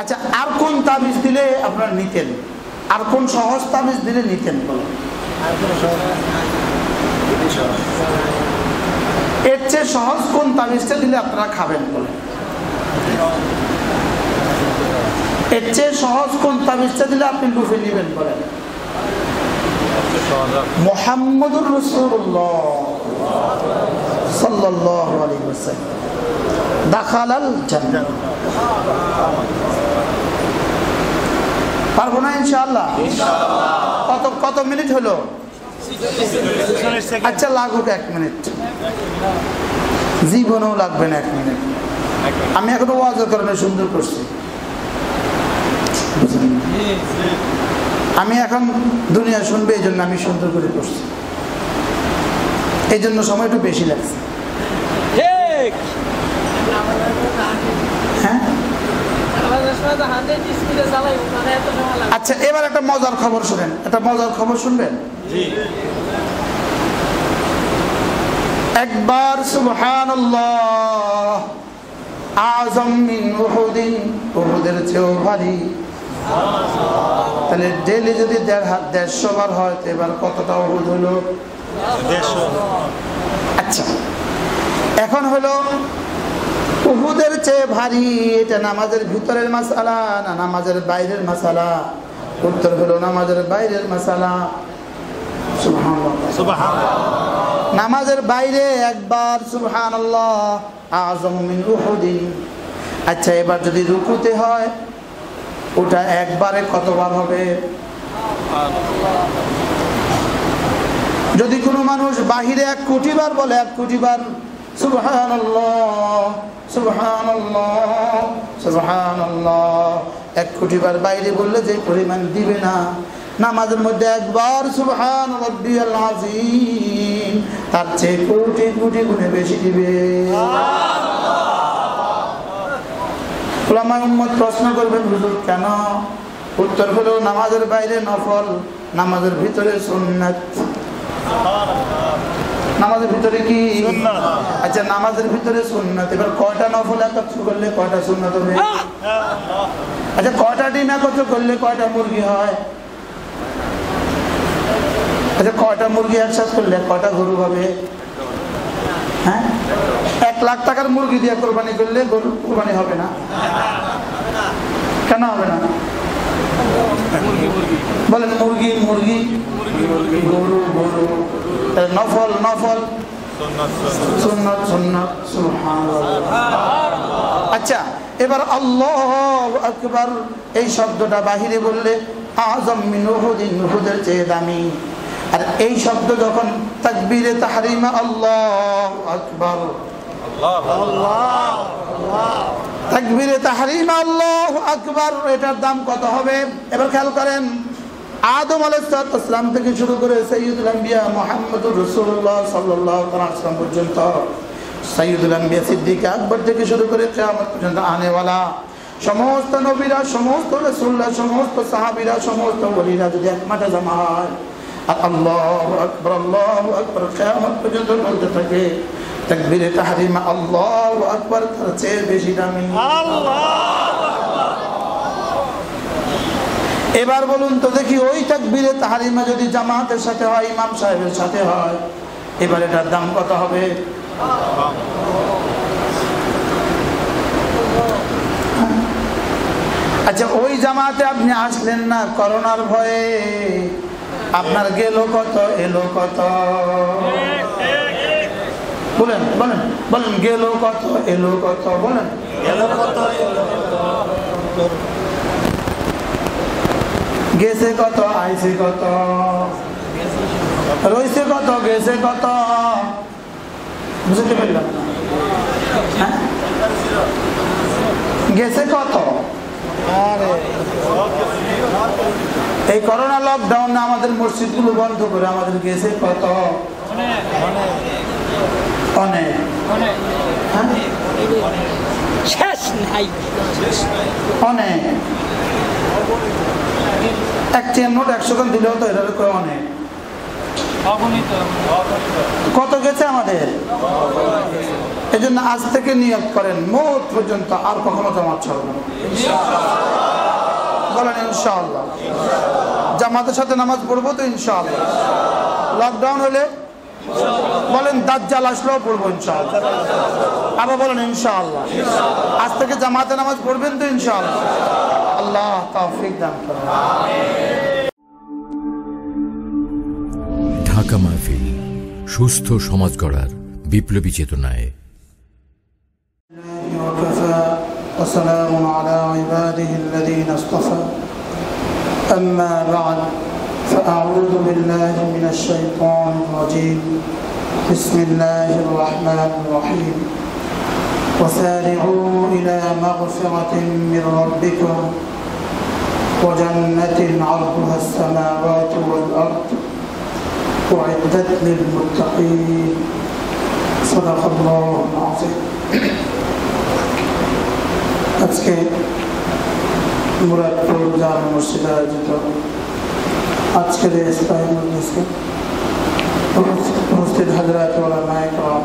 আচ্ছা আর কোন তাবিজ দিলে আপনারা নিতেন? আর কোন সহজ তাবিজ দিলে নিতেন বলেন এর চেয়ে সহজ কোন তাবিজটা দিলে আপনারা খাবেন বলেন এর চেয়ে সহজ কোন তাবিজটা দিলে আপনি লুফে নেবেন বলেন মোহাম্মদুর রসুল্লাহ আলাইহি ওয়াসাল্লাম। দাখালাল পারব না ইনশাআল্লাহ? কত কত মিনিট হলো? আচ্ছা লাগুক এক মিনিট। জীবনেও লাগবে না এক মিনিট। আমি এখন ওয়াজের কারণে সুন্দর করছি? আমি এখন দুনিয়া শুনবে, এই জন্য আমি সুন্দর করে করছি। এই জন্য সময় একটু বেশি লাগছে ঠিক হ্যাঁ আমাদের সময় তো হাতে স্পিডে চালাই ওখানে এত সময় লাগে আচ্ছা এবার একটা মজার খবর শুনেন একটা মজার খবর শুনবেন? একবার সুবহানাল্লাহ আজম মিন উহুদিন উহুদের চেয়েও ভারী। তাহলে ডেলি যদি দেড় হাত দেড়শো বার হয় তো এবার কতটা উহুদ হলো? আচ্ছা এখন হলো উহুদের চেয়ে ভারী এটা নামাজের ভিতরের মাসালা না নামাজের বাইরের মাসালা? উত্তর হলো নামাজের বাইরের মাসালা। সুবহানাল্লাহ। নামাজের বাইরে একবার সুবহান আচ্ছা এবার যদি রুকুতে হয় ওটা একবারে কতবার হবে? যদি কোনো মানুষ বাহিরে এক কোটি বার বলে এক কোটি বার সুবহান সুবহান সুবহান এক কোটি বার বাইরে বললে যে পরিমাণ দিবে না। নামাজের মধ্যে একবার সুবহান রব্বিয়াল আযীম, তার চেয়ে কোটি কোটি গুণে বেশি দিবে। ওলামায়ে উম্মত প্রশ্ন করবেন, হুজুর, কেন? উত্তর হলো, নামাজের বাইরে নফল, নামাজের ভিতরে সুন্নাত। নামাজের ভিতরে কি? আচ্ছা নামাজের ভিতরে সুন্নাত। এবার কয়টা নফল একত্র করলে কয়টা সুন্নাত হবে? আচ্ছা কয়টা ডিম একত্র করলে কয়টা মুরগি হয়? আচ্ছা কয়টা মুরগি একসাথে করলে কয়টা গরু হবে? হ্যাঁ? এক লাখ টাকার মুরগি দিয়ে কোরবানি করলে গরু কোরবানি হবে না? কেন হবে না? বলেন, মুরগি মুরগি। গরু গরু। নফল নফল। আচ্ছা এবার আল্লাহ আকবার, এই শব্দটা বাহিরে বললে, আজম মিন উহুদিন, উহুদের চেয়ে দামি। আর এই শব্দ যখন তাকবীরে তাহরিমা, আল্লাহ আকবার। এটার দাম কত হবে? খেয়াল করেন, আদম থেকে শুরু করে মোহাম্মদুর পর্যন্ত আকবর থেকে শুরু করে পর্যন্ত আনেওয়ালা, সমস্ত নবীরা, সমস্ত রসুল্লাহ সমস্ত সাহাবিরা, সমস্ত বলিরা যদি এক মাঠে জমা হয়, আর আল্লাহ আকবর আল্লাহ আকবর, কেয়ামত পর্যন্ত বলতে থাকে তাকবীরে তাহরিমা, আল্লাহ আকবর, তার চেয়ে বেশি দামি। এবার বলুন তো দেখি, ওই তাকবীরে তাহারিমা যদি জামাতের সাথে হয়, ইমাম সাহেবের সাথে হয়, এবার এটার দাম কত হবে? আচ্ছা ওই জামাতে আপনি আসলেন না করোনার ভয়ে। আপনার গেল কত, এলো কত? বলেন বলেন বলেন গেল কত এলো কত বলেন। গেল কত গেছে কত আইছে কত। রইছে কত গেছে কত। বুঝতে পারলাম। হ্যাঁ? গেছে কত? এই করোনা লকডাউনে আমাদের মসজিদগুলো বন্ধ করে আমাদের গেছে কত? অনেক হ্যাঁ? শেষ নাই। অনেক এক চেন নোট একশো খান দিলেও তো এটা করে অনেক। কত গেছে আমাদের? এই জন্য আজ থেকে নিয়োগ করেন। মোট পর্যন্ত আর কখনো জমা ছাড়ব না। ইনশাআল্লাহ। জামাতের সাথে নামাজ পড়ব তো ইনশাআল্লাহ। লকডাউন হলে বলেন দাজ্জাল আসলেও পড়বো ইনশাআল্লাহ আবার বলেন ইনশাআল্লাহ আজ থেকে জামাতে নামাজ পড়বেন তো ইনশাআল্লাহ আল্লাহ তৌফিক দান করুন ঢাকা মাহফিল সুস্থ সমাজ গড়ার বিপ্লবী চেতনায় وكفى وسلام على عباده الذين اصطفى أما بعد فأعوذ بالله من الشيطان الرجيم بسم الله الرحمن الرحيم وسارعوا إلى مغفرة من ربكم وجنة عرضها السماوات والأرض أعدت للمتقين صدق الله العظيم আজকে মুরাদপুর জামা মসজিদে আয়োজিত আজকের উপস্থিত হাজরাত ওলামায় কম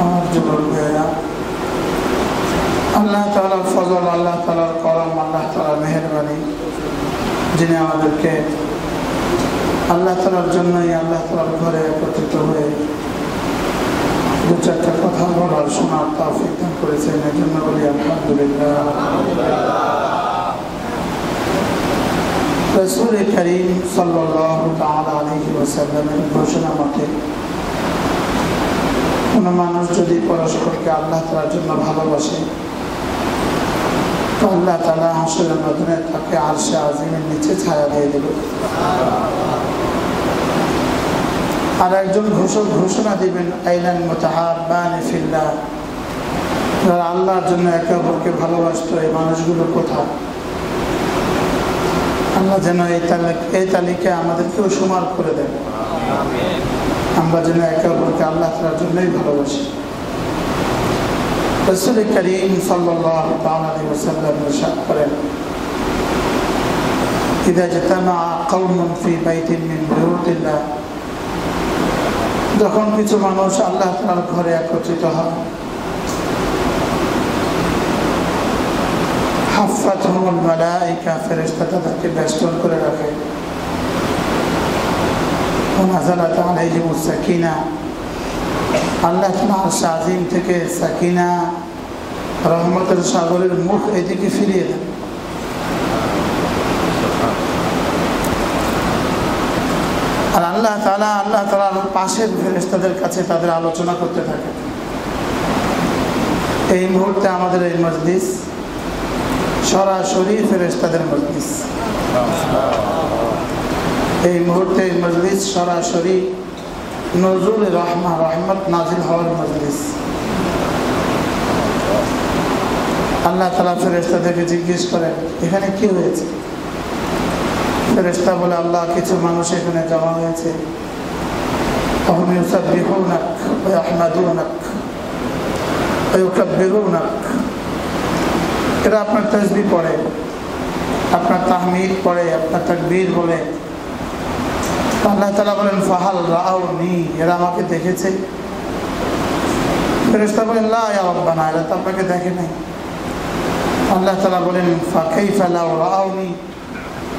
আমার আল্লাহ ফজল, আল্লাহ করম, আল্লাহ যিনি আল্লাহ জন্যই আল্লাহ ঘরে একত্রিত হয়ে দু কথা বলার শোনার তাফিক দান করেছেন। এজন্য বলি আলহামদুলিল্লাহ। রসুল করিম ওয়াসাল্লামের ঘোষণা মতে, কোনো মানুষ যদি পরস্পরকে আল্লাহ তাআলার জন্য ভালোবাসে, তো আল্লাহ তাআলা হাসরের মধ্যে তাকে আরশে আজিমের নিচে ছায়া দিয়ে দেবে। আর একজন ঘোষক ঘোষণা দিবেন, আইলান যারা আল্লাহর জন্য একে অপরকে ভালোবাসতো, এই মানুষগুলো কোথায়? আল্লাহ যেন এই তালিকা এই তালিকায় আমাদেরকেও সুমার করে দেন আমরা যেন একে অপরকে আল্লাহ তালার জন্যই ভালোবাসি রসুল করিম সাল্লাহ তালী ওসাল্লাম ইরশাদ করেন إذا اجتمع قوم في بيت من بيوت الله যখন কিছু মানুষ আল্লাহ তালার ঘরে একত্রিত হয় করে সাকিনা। আল্লাহ শাজিম থেকে সাকিনা, রহমতের সাগরের মুখ এদিকে ফিরিয়ে দেন। আর আল্লাহ তালা আল্লাহ তালার পাশের ফেরেস্তাদের কাছে তাদের আলোচনা করতে থাকে। এই মুহূর্তে আমাদের এই মজলিস সরাসরি ফেরেস্তাদের মজলিস। এই মুহূর্তে মজলিস সরাসরি নজরুল রহমা রহমত নাজিল হওয়ার মজলিস। আল্লাহ তালা ফেরেস্তাদেরকে জিজ্ঞেস করেন, এখানে কি হয়েছে? ফেরেস্তা বলে, আল্লাহ, কিছু মানুষ এখানে জমা হয়েছে। তখন ইউসাব্বিহুনাক ওয়া ইয়াহমাদুনাক ওয়া ইউকাব্বিরুনাক এরা আপনার তসবি পড়ে, আপনার তাহমিদ পড়ে, আপনার তাকবীর বলে। আল্লাহ তালা বলেন, ফাহাল রাও নি এরা আমাকে দেখেছে। ফেরেস্তা বলেন, লা রাব্বানা এরা তো আপনাকে দেখে নাই। আল্লাহ তালা বলেন ফাকাইফা লাউ রাআউনি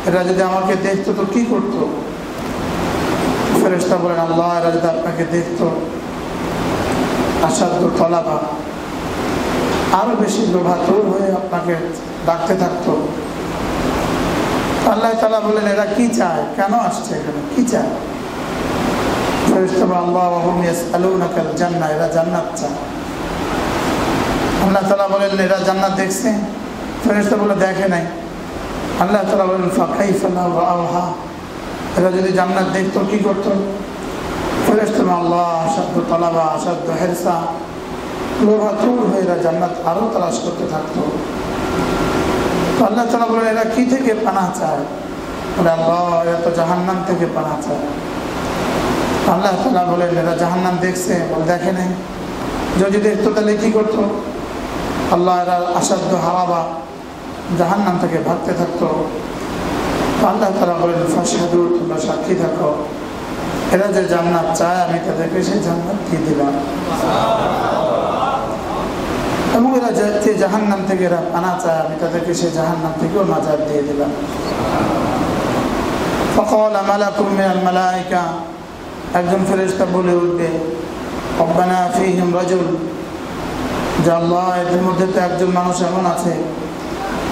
এরা যদি আমাকে দেখতো, তো কী করতো? ফেরেস্তা বলেন, আল্লাহ, এরা যদি আপনাকে দেখতো আসাধ্য তলাবা আরও বেশি লোভাতুর হয়ে আপনাকে ডাকতে থাকতো। আল্লাহ তালা বলেন এরা কি চায়? কেন আসছে এখানে? কি চায়? এরা জান্নাত আল্লাহ তালা বলেন এরা জান্নাত দেখছে? বলে দেখে নাই। আল্লাহ তালা বলেন এরা যদি জান্নাত দেখতো, কি করতো? লোভাতুর হয়ে এরা জান্নাত আরও তালাশ করতে থাকতো। আল্লাহ তালা বলেন, এরা কি থেকে পানা চায়? বলে, আল্লাহ, এরা তো জাহান্নাম থেকে পানা চায়। আল্লাহ তালা বলেন, এরা জাহান্নাম দেখছে, বলে, দেখে নাই। যদি দেখতো, তাহলে কি করতো? আল্লাহ, এরা আসাধ্য হারাবা জাহান্নাম থেকে ভাবতে থাকতো। আল্লাহ তালা বলেন ফাঁসাদু তোমরা সাক্ষী থাকো। এরা যে জান্নাত চায়, আমি তাদেরকে সেই জান্নাত দিয়ে দিলাম। এবং এরা যাতে জাহান্নাম থেকে এরা পানা চায়, আমি তাদেরকে সে জাহান নাম থেকেও নাজার দিয়ে দিলাম। ফকল আমালা কুমে মালাইকা। একজন ফেরেস্তা বলে উঠবে অব্বানা ফিহিম রজুল। যে আল্লাহ এদের মধ্যে তো একজন মানুষ এমন আছে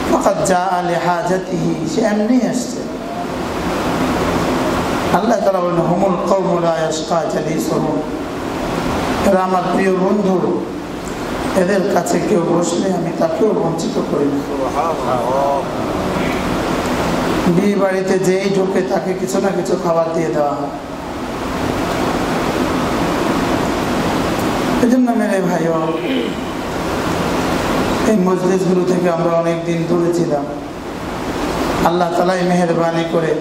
ফকাত যা আলে হাজাতিহি সে এমনি আসছে। আল্লাহ তালা বলেন, হোমুল কৌমুল আয়সকা চালিয়ে এরা আমার প্রিয় বন্ধু। এদের কাছে কেউ বসলে আমি তাকেও বঞ্চিত করি না। বিয়ে বাড়িতে যেই ঢোকে তাকে কিছু না কিছু খাবার দিয়ে দেওয়া হয়। এই জন্য মেরে ভাইও, এই মজলিসগুলো থেকে আমরা অনেক দিন দূরে ছিলাম। আল্লাহ তালাই মেহরবানি করে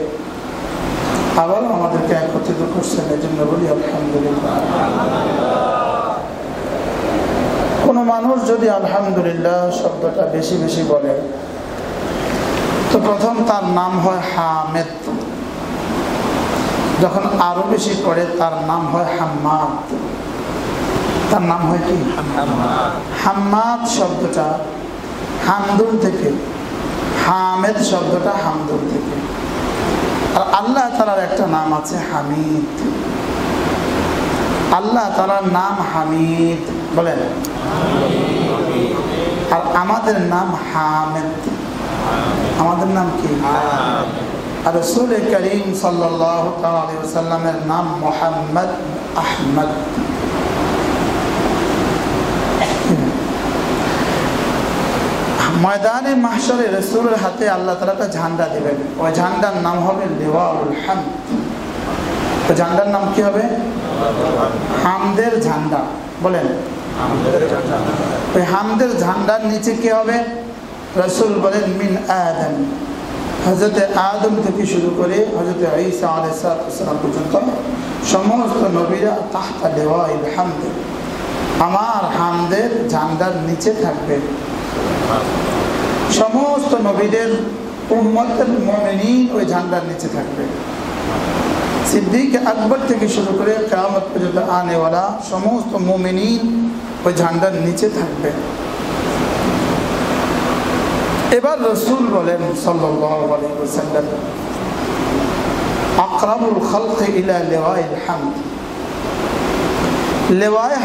আবারও আমাদেরকে একত্রিত করছেন এই জন্য বলি আলহামদুলিল্লাহ। কোনো মানুষ যদি আলহামদুলিল্লাহ শব্দটা বেশি বেশি বলে, তো প্রথম তার নাম হয় হামেদ। যখন আরও বেশি পড়ে, তার নাম হয় হাম্মাদ। তার নাম হয় কি? হাম্মাদ শব্দটা হামদুল থেকে, হামেদ শব্দটা হামদুল থেকে। আর আল্লাহ তালার একটা নাম আছে হামিদ। আল্লাহ তালার নাম হামিদ। বলেন। আর আমাদের নাম হামেদ। আমাদের নাম কি? আর রসুল করিম সাল্লামের নাম মোহাম্মদ আহমদ। ময়দানে মাহসরে রসুলের হাতে আল্লাহ তালা একটা ঝান্ডা দেবেন। ওই ঝান্ডার নাম হবে লেওয়াউল হাম। ওই ঝান্ডার নাম কি হবে? হামদের ঝান্ডা। বলেন। হামদের ঝান্ডার নিচে কি হবে? রসুল বলেন, মিন আদম। হজরতে আদম থেকে শুরু করে হজরতে ঈসা আলাইসালাম পর্যন্ত সমস্ত নবীরা তাহতা দেওয়া হামদে আমার হামদের ঝান্ডার নিচে থাকবে। সমস্ত নবীদের উম্মতের মমিনিন ওই ঝান্ডার নিচে থাকবে। সিদ্দিক আকবর থেকে শুরু করে কেরামত পর্যন্ত আনেওয়ালা সমস্ত মোমিনিন ওই ঝান্ডার নিচে থাকবে। এবার রসুল বলেন সাল্লাম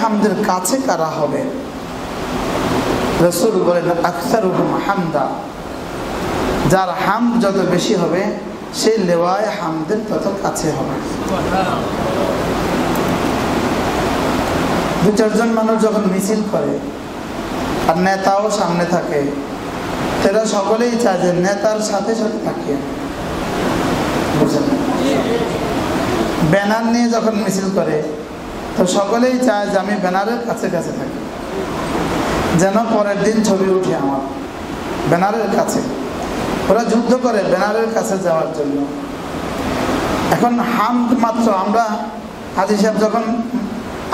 হামদের কাছে হবে? রসুল বলেন হামদা। যার হাম যত বেশি হবে সেই লেওয়ায় হামদের তত কাছে হবে। দু চারজন মানুষ যখন মিছিল করে আর নেতাও সামনে থাকে তারা সকলেই চায় যে নেতার সাথে সাথে থাকিয়ে বুঝলেন? ব্যানার নিয়ে যখন মিছিল করে, তো সকলেই চায় যে আমি ব্যানারের কাছে কাছে থাকি। যেন পরের দিন ছবি উঠে আমার ব্যানারের কাছে। ওরা যুদ্ধ করে ব্যানারের কাছে যাওয়ার জন্য। এখন হাম মাত্র আমরা হাজি সাহেব যখন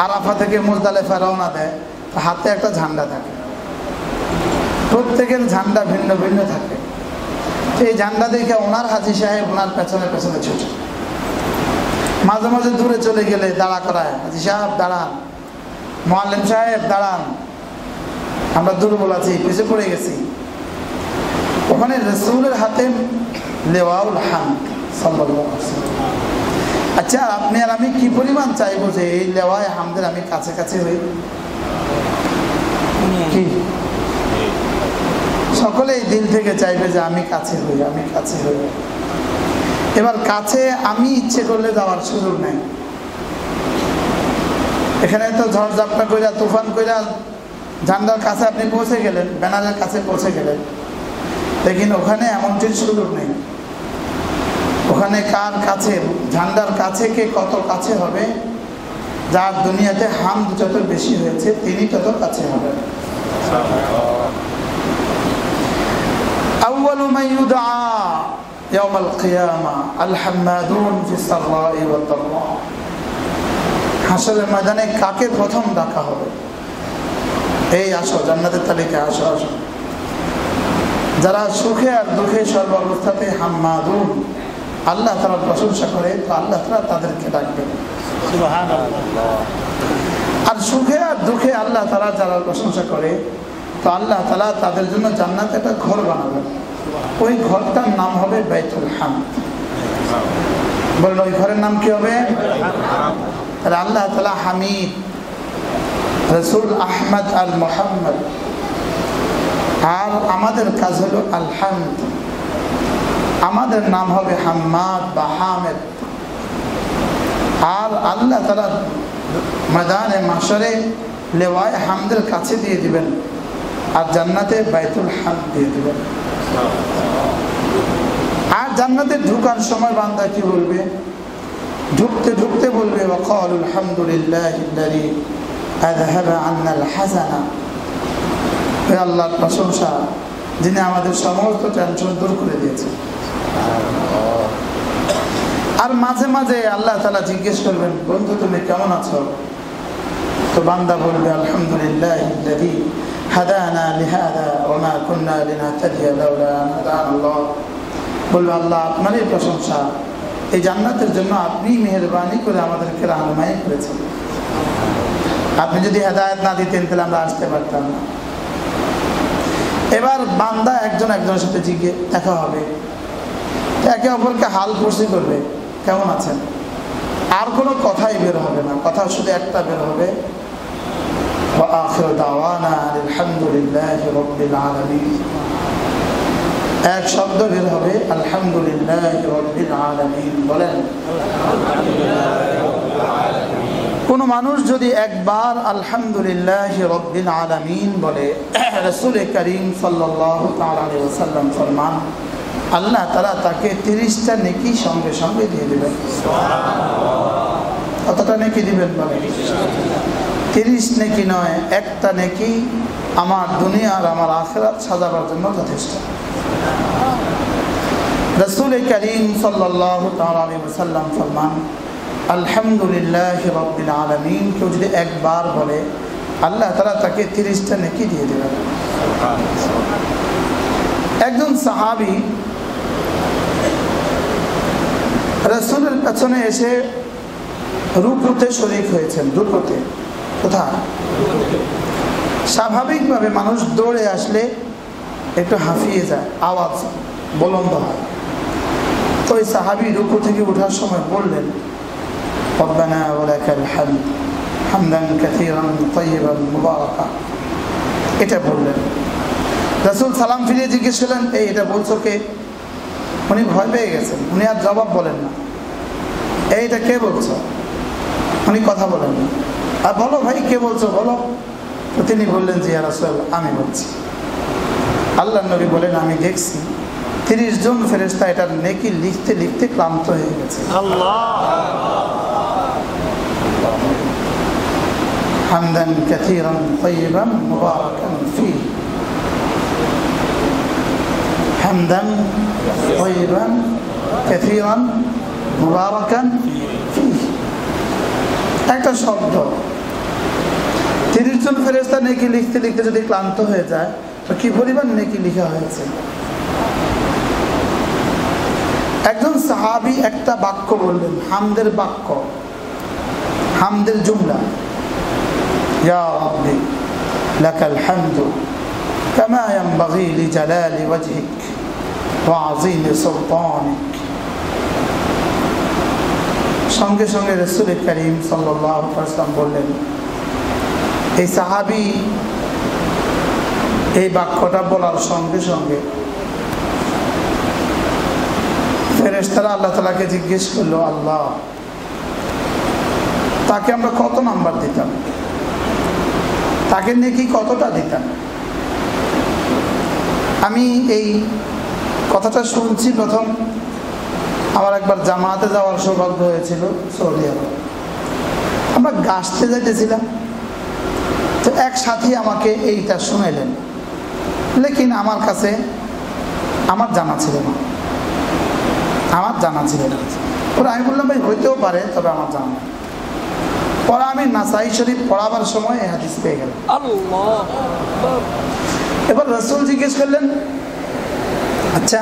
আরাফা থেকে মুজদালেফা রওনা দেয় হাতে একটা ঝান্ডা থাকে। প্রত্যেকের ঝান্ডা ভিন্ন ভিন্ন থাকে। এই ঝান্ডা দেখে ওনার হাজি সাহেব ওনার পেছনে পেছনে ছুটে। মাঝে মাঝে দূরে চলে গেলে দাঁড়া করায়, হাজি সাহেব, দাঁড়ান। মোয়াল্লিম সাহেব, দাঁড়ান। আমরা দুর্বল আছি পিছিয়ে পড়ে গেছি। ওখানে রসুলের হাতে লেওয়াউল হাম আচ্ছা আপনি আর আমি কি পরিমাণ চাইব যে এই লেওয়ায় হামদের আমি কাছে কাছে হই? কি? সকলেই দিল থেকে চাইবে যে আমি কাছে হই আমি কাছে হই। এবার কাছে আমি ইচ্ছে করলে যাওয়ার সুযোগ নেই। এখানে তো ঝড়ঝাপটা কইরা তুফান কইরা ঝান্ডার কাছে আপনি পৌঁছে গেলেন ব্যানারের কাছে পৌঁছে গেলেন। লেকিন ওখানে এমনটির সুযোগ নেই। ওখানে কার কাছে ঝান্ডার কাছে কে কত কাছে হবে যার দুনিয়াতে হাম যত বেশি হয়েছে তিনি তত কাছে হবেন أول من يدعى يوم القيامة الحمادون في السراء والضراء হাসরের ময়দানে কাকে প্রথম ডাকা হবে এই আসো জান্নাতের তালিকায় আসো আসো যারা সুখে আর দুঃখে সর্ব অবস্থাতে হাম্মাদুন আল্লাহ তারা প্রশংসা করে, তো আল্লাহ তারা তাদেরকে ডাকবেন। আর সুখে আর দুঃখে আল্লাহ তারা যারা প্রশংসা করে, তো আল্লাহ তালা তাদের জন্য জান্নাতে একটা ঘর বানাবেন। ওই ঘরটার নাম হবে বাইতুল হাম। বলুন, ওই ঘরের নাম কি হবে? তাহলে আল্লাহ তালা হামিদ, রসুল আহমদ আল মোহাম্মদ। আর আমাদের কাজ হলো আলহামদ আমাদের নাম হবে হাম্মাদ বা হামেদ। আর আল্লাহ তালা ময়দানে মাসরে লেওয়ায় হামদের কাছে দিয়ে দিবেন আর জান্নাতে বাইতুল হাম দিয়ে দিবেন। আর জান্নাতে ঢুকার সময় বান্দা কি বলবে? ঢুকতে ঢুকতে বলবে আল হাসানা। হে আল্লাহর প্রশংসা, যিনি আমাদের সমস্ত টেনশন দূর করে দিয়েছেন। আর মাঝে মাঝে আল্লাহ তালা জিজ্ঞেস করবেন, বন্ধু, তুমি কেমন আছো? তো বান্দা বলবে, আলহামদুলিল্লাহ হাদানা লিহাদা ওনা কুন্না লিনাহতাদিয়া লাউলা আল্লাহ বলবে, আল্লাহ আপনারই প্রশংসা। এই জান্নাতের জন্য আপনি মেহরবানি করে আমাদেরকে রাহনুমাই করেছেন। আপনি যদি হেদায়ত না দিতেন, তাহলে আমরা আসতে পারতাম না। এবার বান্দা একজন একজনের সাথে জিজ্ঞে দেখা হবে। একে অপরকে হাল খুশি করবে। কেমন আছেন? আর কোনো কথাই বের হবে না। কথা শুধু একটা বের হবে। এক শব্দ বের হবে, আলহামদুলিল্লাহ বলেন। কোনো মানুষ যদি একবার আলহামদুলিল্লাহ আলমিন বলে রসুল করিম সাল্লাম ফরমান আল্লাহ তারা তাকে তিরিশটা নেকি সঙ্গে সঙ্গে দিয়ে দেবেন। কতটা নেকি দিবেন বলে তিরিশ নেকি নয়, একটা নেকি আমার দুনিয়া আর আমার আখেরাত সাজাবার জন্য যথেষ্ট। রসুল করিম সাল্লাম ফরমান, আলহামদুলিল্লাহ রব্বিল আলমিন। কেউ যদি একবার বলে, আল্লাহ তারা তাকে তিরিশটা নেকি দিয়ে দেবেন। একজন সাহাবি রাসুলের পেছনে এসে রুকুতে শরিক হয়েছেন। রুকুতে কোথা স্বাভাবিকভাবে মানুষ দৌড়ে আসলে একটু হাঁফিয়ে যায়, আওয়াজ বলন্দ হয়। তো ওই সাহাবি রুকু থেকে ওঠার সময় বললেন হামদান এটা বললেন। রাসূল সালাম ফিরিয়ে জিজ্ঞেস করলেন, এই এটা বলছো কে? উনি ভয় পেয়ে গেছেন উনি আর জবাব বলেন না। এইটা কে বলছো? উনি কথা বলেন না। আর বলো ভাই, কে বলছো? বলো। তো তিনি বললেন যে রাসুল, আমি বলছি। আল্লাহ নবী বলেন, আমি দেখছি। তিরিশ জন ফেরেস্তা এটা নেকি লিখতে লিখতে ক্লান্ত হয়ে গেছে। হামদান কাথিরান তৈবান মুবারাকান ফি হামদান طيبا كثيرا مباركا فيه একটা শব্দ তিরিশ জন ফেরেস্তা নেকি লিখতে লিখতে যদি ক্লান্ত হয়ে যায় তো কি পরিমাণ নেকি লিখা হয়েছে একজন সাহাবি একটা বাক্য বললেন হামদের বাক্য হামদের জুমলা يا ربي لك الحمد كما ينبغي لجلال وجهك وعظيم سلطانك সঙ্গে সঙ্গে রসুল করিম সাল্লাম বললেন এই সাহাবি এই বাক্যটা বলার সঙ্গে সঙ্গে ফেরেস্তারা আল্লাহ তালাকে জিজ্ঞেস করলো আল্লাহ তাকে আমরা কত নাম্বার দিতাম তাকে নাকি কতটা দিতাম আমি এই কথাটা শুনছি প্রথম। আমার একবার জামাতে যাওয়ার সৌভাগ্য হয়েছিল সৌদি আরব। আমরা গাছতে যাইতেছিলাম। তো এক সাথী আমাকে এইটা শুনাইলেন। লেকিন আমার কাছে আমার জানা ছিল না। আমার জানা ছিল না। ওরা আমি বললাম ভাই হইতেও পারে তবে আমার জানা পরে আমি নাসাই শরীফ পড়াবার সময় এই হাদিস পেয়ে গেলাম। এবার রসুল জিজ্ঞেস করলেন আচ্ছা।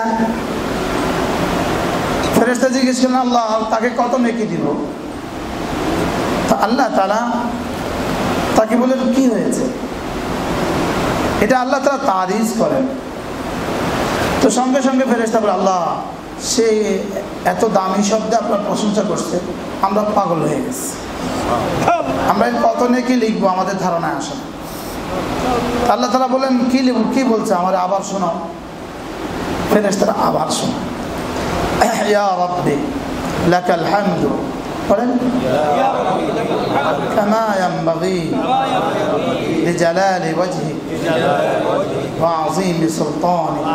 ফেরেস্তা জিজ্ঞেস করলেন, আল্লাহ, তাকে কত নেকি দিব? আল্লাহ তারা তাকে বললেন, কি হয়েছে? এটা আল্লাহ তারা তারিজ করেন। তো সঙ্গে সঙ্গে ফেরেস্তা বলে, আল্লাহ, সে এত দামি শব্দে আপনার প্রশংসা করছে, আমরা পাগল হয়ে গেছি। আমরা কত নেকি লিখব আমাদের ধারণায় আসে আল্লাহ তালা বলেন কি লিখব, কি বলছে? আমার আবার শোনাও। ফেরেস্তারা আবার শোনো ইয়া রব্বি লাকাল হামদু বলেন كما ينبغي لجلال وجهك وعظيم سلطانك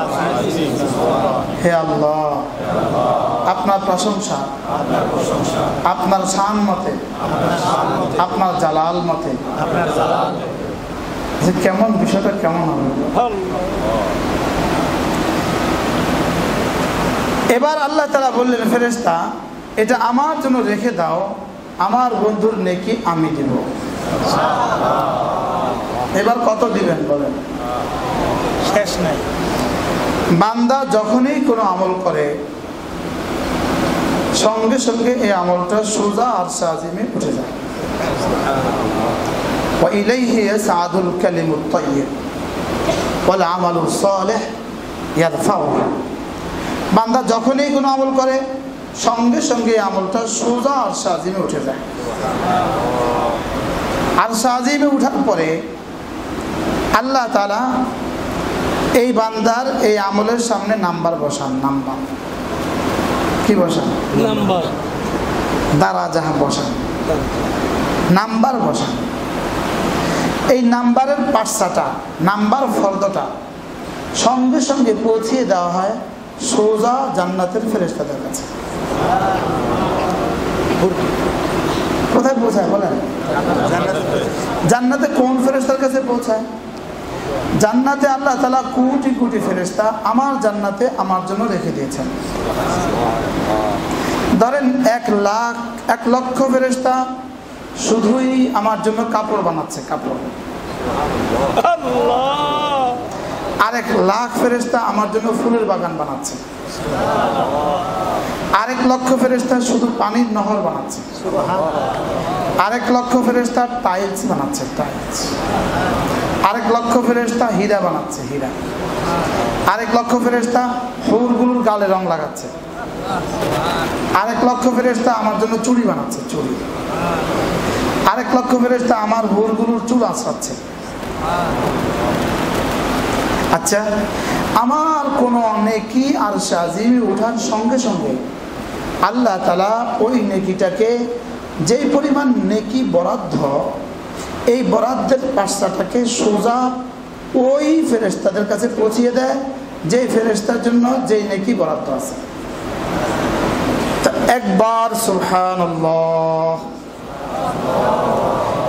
হে আল্লাহ আপনার প্রশংসা আপনার শান মতে আপনার জালাল মতে যে কেমন বিষয়টা কেমন হবে এবার আল্লাহ তালা বললেন ফেরেস্তা এটা আমার জন্য রেখে দাও আমার বন্ধুর নেকি আমি দিব এবার কত দিবেন বলেন শেষ নাই বান্দা যখনই কোনো আমল করে সঙ্গে সঙ্গে এই আমলটা সোজা আর সাজিমে উঠে যায় وإليه يسعد الكلم الطيب والعمل الصالح يرفعه বান্দা যখনই কোনো আমল করে সঙ্গে সঙ্গে আমলটা সোজা আর সাজিমে উঠে যায়। আর সাজিমে উঠার পরে আল্লাহ তালা এই বান্দার এই আমলের সামনে নাম্বার বসান নাম্বার। কি বসান? নাম্বার। দ্বারা যাহা বসান। নাম্বার বসান। এই নাম্বারের পাঁচটাটা নাম্বার ফর্দটা সঙ্গে সঙ্গে পৌঁছিয়ে দেওয়া হয় সোজা জান্নাতের ফেরেস্তাদের কাছে। কোথায় পৌঁছায় বলেন? জান্নাতে কোন ফেরেস্তার কাছে পৌঁছায়? জান্নাতে আল্লাহ তালা কোটি কোটি ফেরেস্তা আমার জান্নাতে আমার জন্য রেখে দিয়েছেন। ধরেন এক লাখ, এক লক্ষ ফেরেস্তা শুধুই আমার জন্য কাপড় বানাচ্ছে, কাপড়। আরেক লাখ ফেরেস্তা আমার জন্য ফুলের বাগান বানাচ্ছে। আরেক লক্ষ ফেরেস্তা শুধু পানির নহর বানাচ্ছে। আরেক লক্ষ ফেরেস্তা টাইলস বানাচ্ছে টাইলস আরেক লক্ষ ফেরেস্তা হীরা বানাচ্ছে, হীরা। আরেক লক্ষ ফেরেস্তা ফুলগুলোর গালে রং লাগাচ্ছে। আরেক লক্ষ ফেরেস্তা আমার জন্য চুড়ি বানাচ্ছে, চুড়ি। আরেক লক্ষ ফেরেস্তা আমার হুরগুলোর চুল আঁচড়াচ্ছে আচ্ছা আমার কোনো নেকি আর সাজিমে ওঠার সঙ্গে সঙ্গে আল্লাহ তালা ওই নেকিটাকে যেই পরিমাণ নেকি বরাদ্দ, এই বরাদ্দের পাশটাটাকে সোজা ওই ফেরেস্তাদের কাছে পৌঁছিয়ে দেয়, যেই ফেরেস্তার জন্য যেই নেকি বরাদ্দ আছে। একবার সুলহান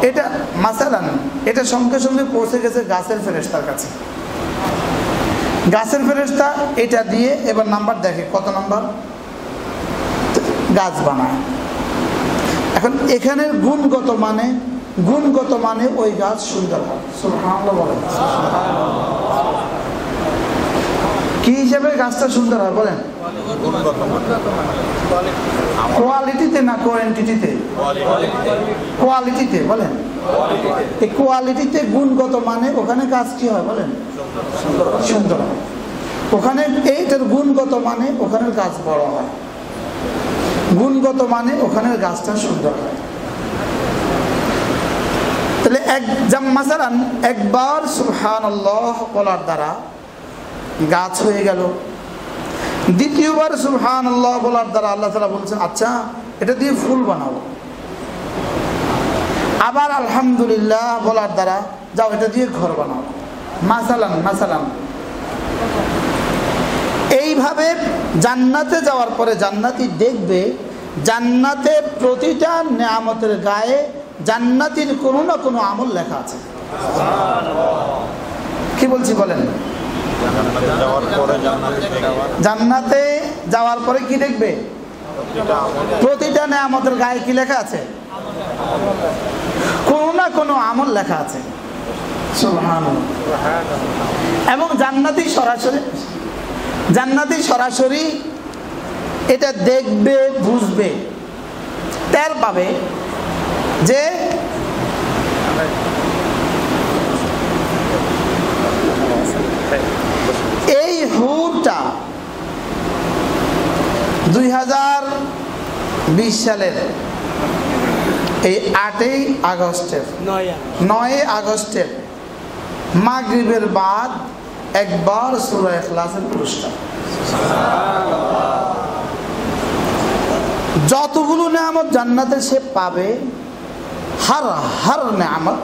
এটা মাসালান, এটা সঙ্গে সঙ্গে পৌঁছে গেছে গাছের ফেরেস্তার কাছে। গাছের ফেরেস্তা এটা দিয়ে এবার নাম্বার দেখে কত নাম্বার? গাছ বানায়। এখন এখানের গুণগত মানে গুণগত মানে ওই গাছ সুন্দর হয়। কি হিসাবে গাছটা সুন্দর হয় বলেন? কোয়ালিটিতে না কোয়ান্টিটিতে কোয়ালিটিতে বলেন। এই কোয়ালিটিতে গুণগত মানে ওখানে কাজ কি হয়, বলেন। সুন্দর। ওখানে এইটার গুণগত মানে ওখানের গাছ বড় হয়। গুণগত মানে ওখানের গাছটা সুন্দর হয়। তাহলে এক মাসালান, একবার সুহান বলার দ্বারা গাছ হয়ে গেল। দ্বিতীয়বার সুহান বলার দ্বারা আল্লাহ তালা বলছেন আচ্ছা এটা দিয়ে ফুল বানাবো। আবার আলহামদুলিল্লাহ বলার দ্বারা, যাও এটা দিয়ে ঘর বানাও। মাসালান মাসালান। এইভাবে জান্নাতে যাওয়ার পরে জান্নাতি দেখবে, জান্নাতে প্রতিটা নিয়ামতের গায়ে জান্নাতির কোনো না কোনো আমল লেখা আছে। কি বলছি বলেন? জান্নাতে যাওয়ার পরে কি দেখবে? প্রতিটা নিয়ামতের গায়ে কি লেখা আছে? কোনো না কোনো আমল লেখা আছে। এবং জান্নাতি সরাসরি জান্নাতি সরাসরি এটা দেখবে, বুঝবে, তেল পাবে যে এই হুরটা দুই হাজার বিশ সালের এই আটই আগস্টের। নয়া আগস্টের। মাগরিবের বাদ একবার সুরা এখলাসের পুরস্কার। যতগুলো নেয়ামত জান্নাতে সে পাবে হার হার নেয়ামত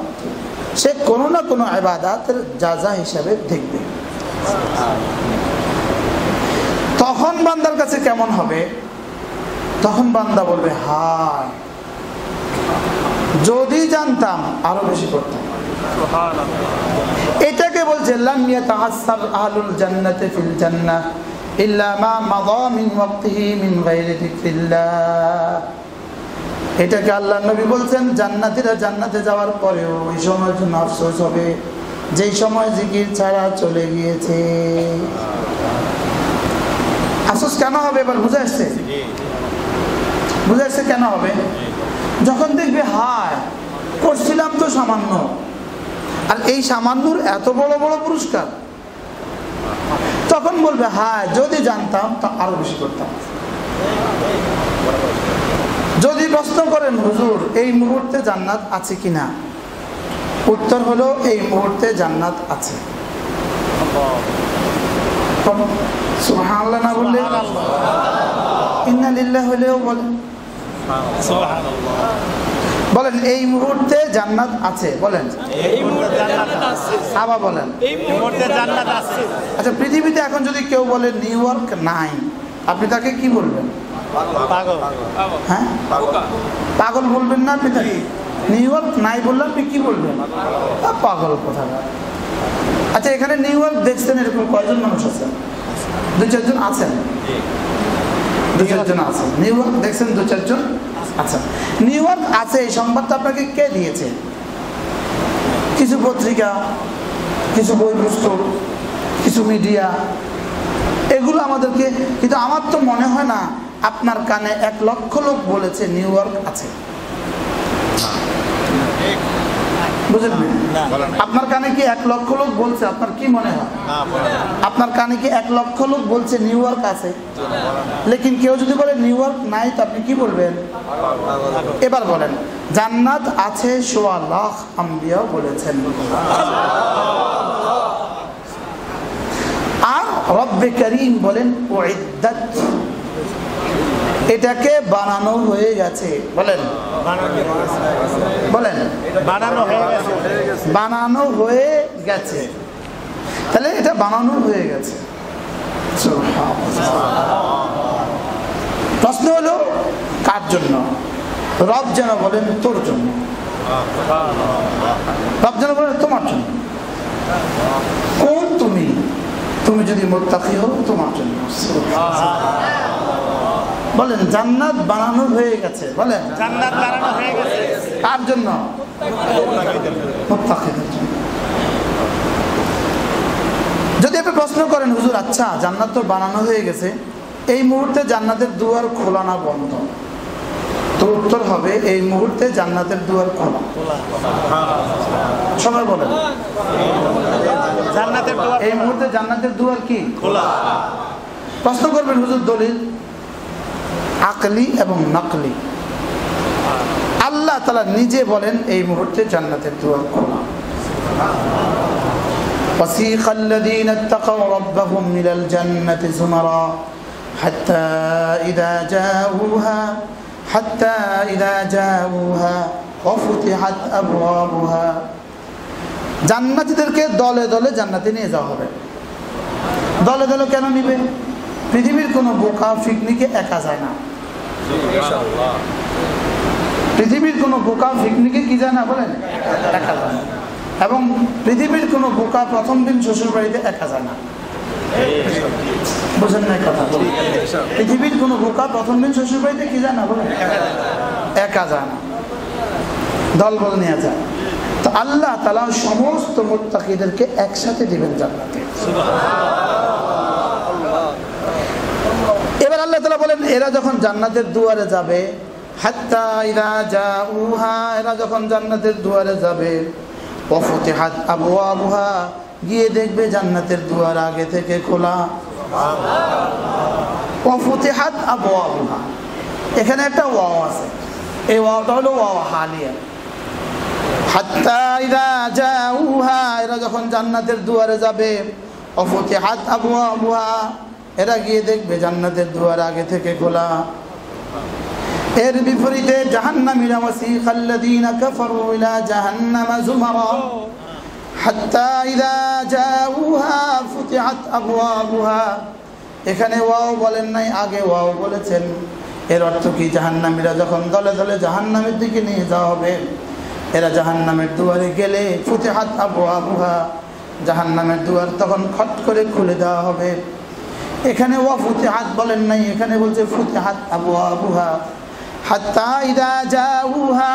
সে কোনো না কোনো আবাদাতের যাজা হিসাবে দেখবে। তখন বান্দার কাছে কেমন হবে? তখন বান্দা বলবে হায় যদি জানতাম, আরও বেশি করতাম এটাকে বলছে এটাকে আল্লাহ নবী বলছেন, জান্নাতীরা জান্নাতে যাওয়ার পরেও ওই সময় জন্য আফসোস হবে। যেই সময় জিকির ছাড়া চলে গিয়েছে। আফসোস কেন হবে? এবার বুঝে আসছে। বুঝে আসছে কেন হবে? যখন দেখবে হায় করছিলাম তো সামান্য। আর এই সামান্যর এত বড় বড় পুরস্কার। তখন বলবে হায় যদি জানতাম তা আরও বেশি করতাম। যদি প্রশ্ন করেন হুজুর এই মুহূর্তে জান্নাত আছে কিনা? উত্তর হলো এই মুহূর্তে জান্নাত আছে। না বললে? ইন্না লিল্লাহ হলেও বলেন বলেন এই মুহূর্তে জান্নাত আছে বলেন। এই মুহূর্তে জান্নাত আছে। আবার বলেন। এই মুহূর্তে জান্নাত আছে। আচ্ছা পৃথিবীতে এখন যদি কেউ বলে নিউ ইয়র্ক নাই আপনি তাকে কি বলবেন? পাগল। হ্যাঁ? পাগল। বলবেন না আপনি তাকে? নিউ ইয়র্ক নাই বললে আপনি কি বলবেন? পাগল কোথা। আচ্ছা এখানে নিউ ইয়র্ক দেখছেন এরকম কয়জন মানুষ আছেন? দুই চারজন আছেন? দু চারজন আছেন নিউ ইয়র্ক, দেখছেন দু চারজন আচ্ছা। নিউ ইয়র্ক আছে, এই সংবাদটা আপনাকে কে দিয়েছে? কিছু পত্রিকা, কিছু বই পুস্তক কিছু মিডিয়া এগুলো আমাদেরকে, কিন্তু আমার তো মনে হয় না আপনার কানে এক লক্ষ লোক বলেছে নিউ ইয়র্ক আছে। বুঝলেন না? আপনার কানে কি এক লক্ষ লোক বলছে? আপনার কি মনে হয়? আপনার কানে কি এক লক্ষ লোক বলছে নিউ ইয়র্ক আছে? লেকিন কেউ যদি বলে নিউ ইয়র্ক নাই তো আপনি কি বলবেন? এবার বলেন জান্নাত আছে সোয়া লাখ আম্বিয়া বলেছেন। আর রব্বে করিম বলেন উইদ্দাত। এটাকে বানানো হয়ে গেছে। বলেন। বলেন। বানানো হয়ে গেছে। বানানো হয়ে গেছে। তাহলে এটা বানানো হয়ে গেছে। প্রশ্ন হলো কার জন্য? রব যেন বলেন তোর জন্য। রব যেন বলেন তোমার জন্য। কোন তুমি? তুমি যদি মোত্তাকি হও তোমার জন্য। বলেন জান্নাত বানানো হয়ে গেছে বলেন। জান্নাত বানানো হয়ে গেছে। কার জন্য? যদি আপনি প্রশ্ন করেন হুজুর আচ্ছা জান্নাত তো বানানো হয়ে গেছে এই মুহূর্তে জান্নাতের দুয়ার খোলা না বন্ধ? তো উত্তর হবে এই মুহূর্তে জান্নাতের দুয়ার খোলা। সবাই বলেন। জান্নাতের এই মুহূর্তে জান্নাতের দুয়ার কি? খোলা। প্রশ্ন করবেন হুজুর দলিল? আকলি এবং নকলি আল্লাহ তালা নিজে বলেন এই মুহূর্তে জান্নাতের দুয়ার খোলা وسيق الذين اتقوا ربهم إلى الجنة زمرا حتى إذا جاءوها حتى إذا جاءوها وفتحت أبوابها জান্নাতীদেরকে দলে দলে জান্নাতে নিয়ে যাওয়া হবে দলে দলে কেন নিবে পৃথিবীর কোনো বোকা পিকনিকে একা যায় না পৃথিবীর কোনো বোকা ফিকনিকে কি যায় না বলেন? একা যায় না এবং পৃথিবীর কোনো বোকা প্রথম দিন শ্বশুর বাড়িতে একা যায় না। বুঝেন না কথা পৃথিবীর কোনো বোকা প্রথম দিন শ্বশুর বাড়িতে কি যায় না বলেন? একা যায় না। দল বল নিয়ে যায়। তো আল্লাহ তালা সমস্ত মোত্তাকিদেরকে একসাথে দিবেন জান্নাতে। এবার আল্লাহ তালা বলেন, এরা যখন জান্নাতের দুয়ারে যাবে, হাত্তা ইরা উহা এরা যখন জান্নাতের দুয়ারে যাবে অফতে হাত আবু আবুহা গিয়ে দেখবে জান্নাতের দুয়ার আগে থেকে খোলা। অফতে হাত আবু আবুহা এখানে একটা ওয়াও আছে। এই ওয়াওটা হলো ওয়াও হালিয়া। হাত্তা ইদা জাউহা, এরা যখন জান্নাতের দুয়ারে যাবে অফতি হাত আবু আবুহা এরা গিয়ে দেখবে জান্নাতের দুয়ার আগে থেকে খোলা। এর বিপরীতে ইলা এখানে ওয়াও বলেন নাই, আগে ওয়াও বলেছেন। এর অর্থ কি? জাহান্নামীরা যখন দলে দলে জাহান্নামের দিকে নিয়ে যাওয়া হবে, এরা জাহান্নামের দুয়ারে গেলে ফুতিহাত আবওয়াবুহা, জাহান্নামের দুয়ার তখন খট করে খুলে দেওয়া হবে। এখানে ওয়া ফুতিহাত বলেন নাই এখানে বলছে ফুতিহাত আবওয়াবুহা হাত্তা ইদা জাউহা।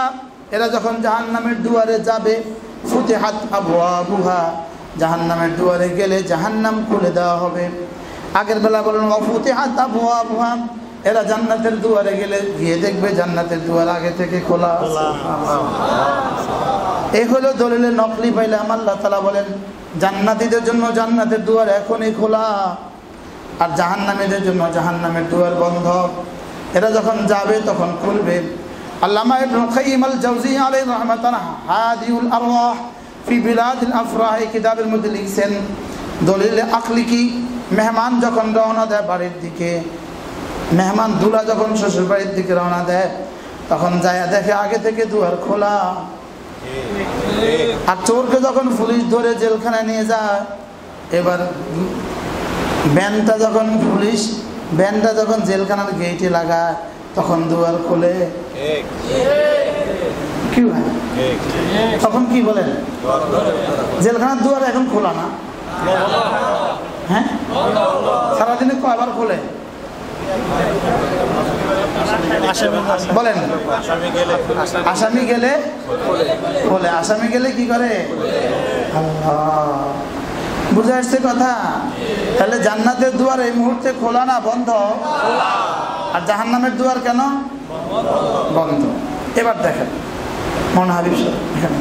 এরা যখন জাহান্নামের দুয়ারে যাবে ফুতিহাত আবওয়াবুহা জাহান্নামের দুয়ারে গেলে জাহান্নাম খুলে দেওয়া হবে। আগের বেলা বলেন অফুতিহাত আবওয়াবুহা এরা জান্নাতের দুয়ারে গেলে গিয়ে দেখবে জান্নাতের দুয়ার আগে থেকে খোলা এই হলো দলিলে নকলি পাইলাম আল্লাহ তালা বলেন জান্নাতীদের জন্য জান্নাতের দুয়ার এখনই খোলা। আর জাহান্নামীদের জন্য জাহান্নামের দুয়ার বন্ধ। এরা যখন যাবে, তখন খুলবে। আল্লামা ইবনুল কাইয়িম আল জাওজি আলাইহি রাহমাতান হাদিউল আরওয়াহ ফি বিলাদিল আফরাহ কিতাবের মধ্যে লিখছেন, দলিল আকলি কি? মেহমান যখন রওনা দেয় বাড়ির দিকে, মেহমান দুলা যখন শ্বশুর বাড়ির দিকে রওনা দেয়, তখন যায় দেখে আগে থেকে দুয়ার খোলা। আর চোরকে যখন পুলিশ ধরে জেলখানায় নিয়ে যায়, এবার ব্যানটা যখন পুলিশ ব্যানটা যখন জেলখানার গেটে লাগায়, তখন দুয়ার খোলে। কি হয় তখন কি বলেন? জেলখানার দুয়ার এখন খোলা না? হ্যাঁ? সারাদিনে কয়বার খোলে? বলেন। আসামি গেলে? বলে আসামি গেলে কি করে? আল্লাহ। বুঝে আসছে কথা? তাহলে জান্নাতের দুয়ার এই মুহূর্তে খোলা না বন্ধ? আর জাহান্নামের দুয়ার কেন? বন্ধ। এবার দেখেন মন হাবিব এখানে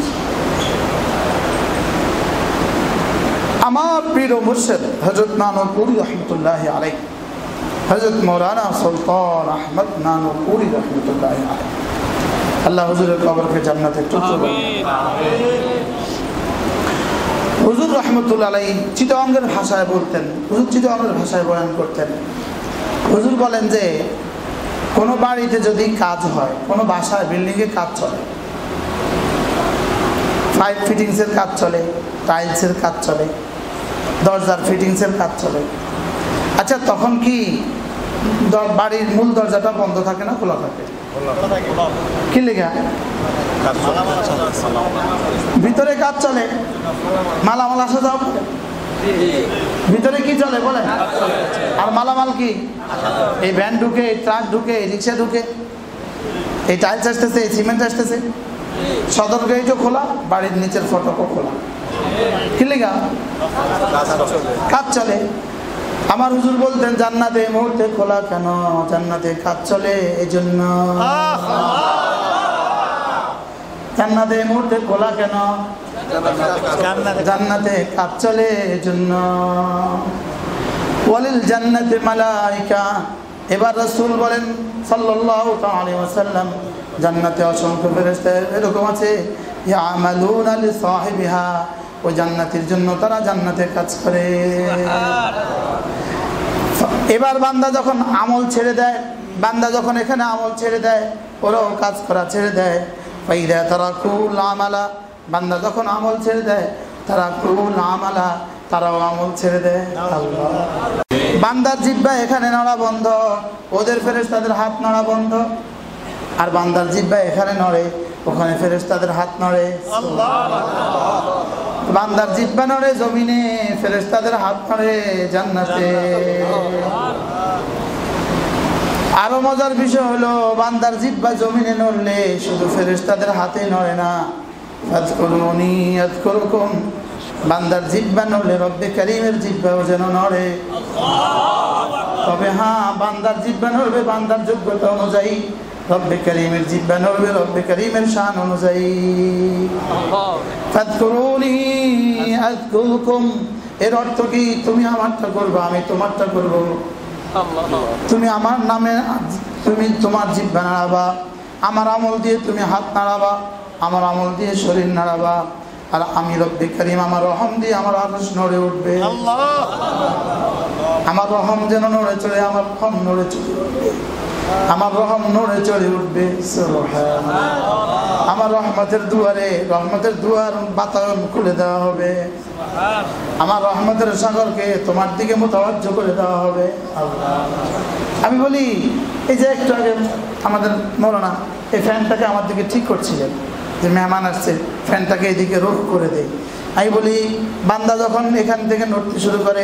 আমার প্রিয় মুর্শেদ হজরত নানপুরি রহমতুল্লাহ আলাই হজরত মৌলানা সুলতান আহমদ নানপুরি রহমতুল্লাহ আলাই আল্লাহ হুজুরের কবরকে জান্নাতে টুকরো। হুজুর রহমতুল্লাহ আলাই চিতঙ্গের ভাষায় বলতেন, হুজুর চিতঙ্গের ভাষায় বয়ান করতেন। হুজুর বলেন যে, কোনো বাড়িতে যদি কাজ হয়, কোনো বাসায় বিল্ডিংয়ে কাজ চলে পাইপ ফিটিংসের কাজ চলে টাইলসের কাজ চলে, দরজার ফিটিংসের কাজ চলে আচ্ছা তখন কি বাড়ির মূল দরজাটা বন্ধ থাকে না খোলা থাকে? কি লেখা? ভিতরে কাজ চলে। মালামাল আসা যাও ভিতরে কি চলে বলে? আর মালামাল কি? এই ভ্যান ঢুকে, এই ট্রাক ঢুকে, এই রিক্সা ঢুকে। এই টাইলস আসতেছে, এই সিমেন্ট আসতেছে। সদর গেটও খোলা, বাড়ির নিচের ফটকও খোলা। কি লেগা কাজ চলে। আমার হুজুর বলতেন, জান্নাতে মুহূর্তে খোলা কেন? জান্নাতে কাজ চলে এই জন্য জান্নাতে মুহূর্তে খোলা কেন? জান্নাতে কাজ চলে এই জন্য ওয়ালিল জান্নাতে মালাইকা। এবার রাসূল বলেন, সাল্লাল্লাহু আলাইহি ওয়াসাল্লাম, জান্নাতে অসংখ্য ফেরেশতা এরকম আছে, ইয়ামালুনা লিসাহিবিহা ওই জান্নাতের জন্য তারা জান্নাতের কাজ করে। এবার বান্দা যখন আমল ছেড়ে দেয়, বান্দা যখন এখানে আমল ছেড়ে দেয়, ওরাও কাজ করা ছেড়ে দেয়। ফাইদা তারা কুল আমালা বান্দা যখন আমল ছেড়ে দেয় তারা কুল আমালা তারাও আমল ছেড়ে দেয়। বান্দার জিব্বা এখানে নড়া বন্ধ, ওদের ফেরেস তাদের হাত নড়া বন্ধ। আর বান্দার জিব্বা এখানে নড়ে, ওখানে ফেরেস তাদের হাত নড়ে। বান্দার জিব্বা নড়ে জমিনে ফেরেস তাদের হাত নড়ে জান্নাতে। আরও মজার বিষয় হলো, বান্দার জিব্বা জমিনে নড়লে শুধু ফেরেশতাদের হাতে নড়ে না। বান্দার জিব্বা নড়লে রব্বে কারীমের জিব্বাও যেন নড়ে। তবে হ্যাঁ বান্দার জিব্বা নড়বে বান্দার যোগ্যতা অনুযায়ী রব্বে কারীমের জিব্বা নড়বে রব্বে কারীমের শান অনুযায়ী। ফাদকুরুনি আযকুরুকুম। এর অর্থ কি? তুমি আমারটা করবে আমি তোমারটা করব। তুমি আমার নামে তুমি তোমার জিব্বা নাড়াবা আমার আমল দিয়ে তুমি হাত নাড়াবা আমার আমল দিয়ে শরীর নাড়াবা আর আমি রব্বে করিম আমার রহম দিয়ে আমার আরস নড়ে উঠবে। আমার রহম যেন নড়ে চড়ে আমার রহম নড়ে চড়ে উঠবে। আমার রহম নড়ে চড়ে উঠবে আমার রহমতের দুয়ারে রহমতের দুয়ার বাতায়ন খুলে দেওয়া হবে। আমার রহমতের সাগরকে তোমার দিকে মোতাবাজ্য করে দেওয়া হবে। আমি বলি এই যে একটু আগে আমাদের মরনা এই ফ্যানটাকে আমার দিকে ঠিক করছিলেন যে মেহমান আসছে ফ্যানটাকে এদিকে রোখ করে দেয় আমি বলি বান্দা যখন এখান থেকে নড়তে শুরু করে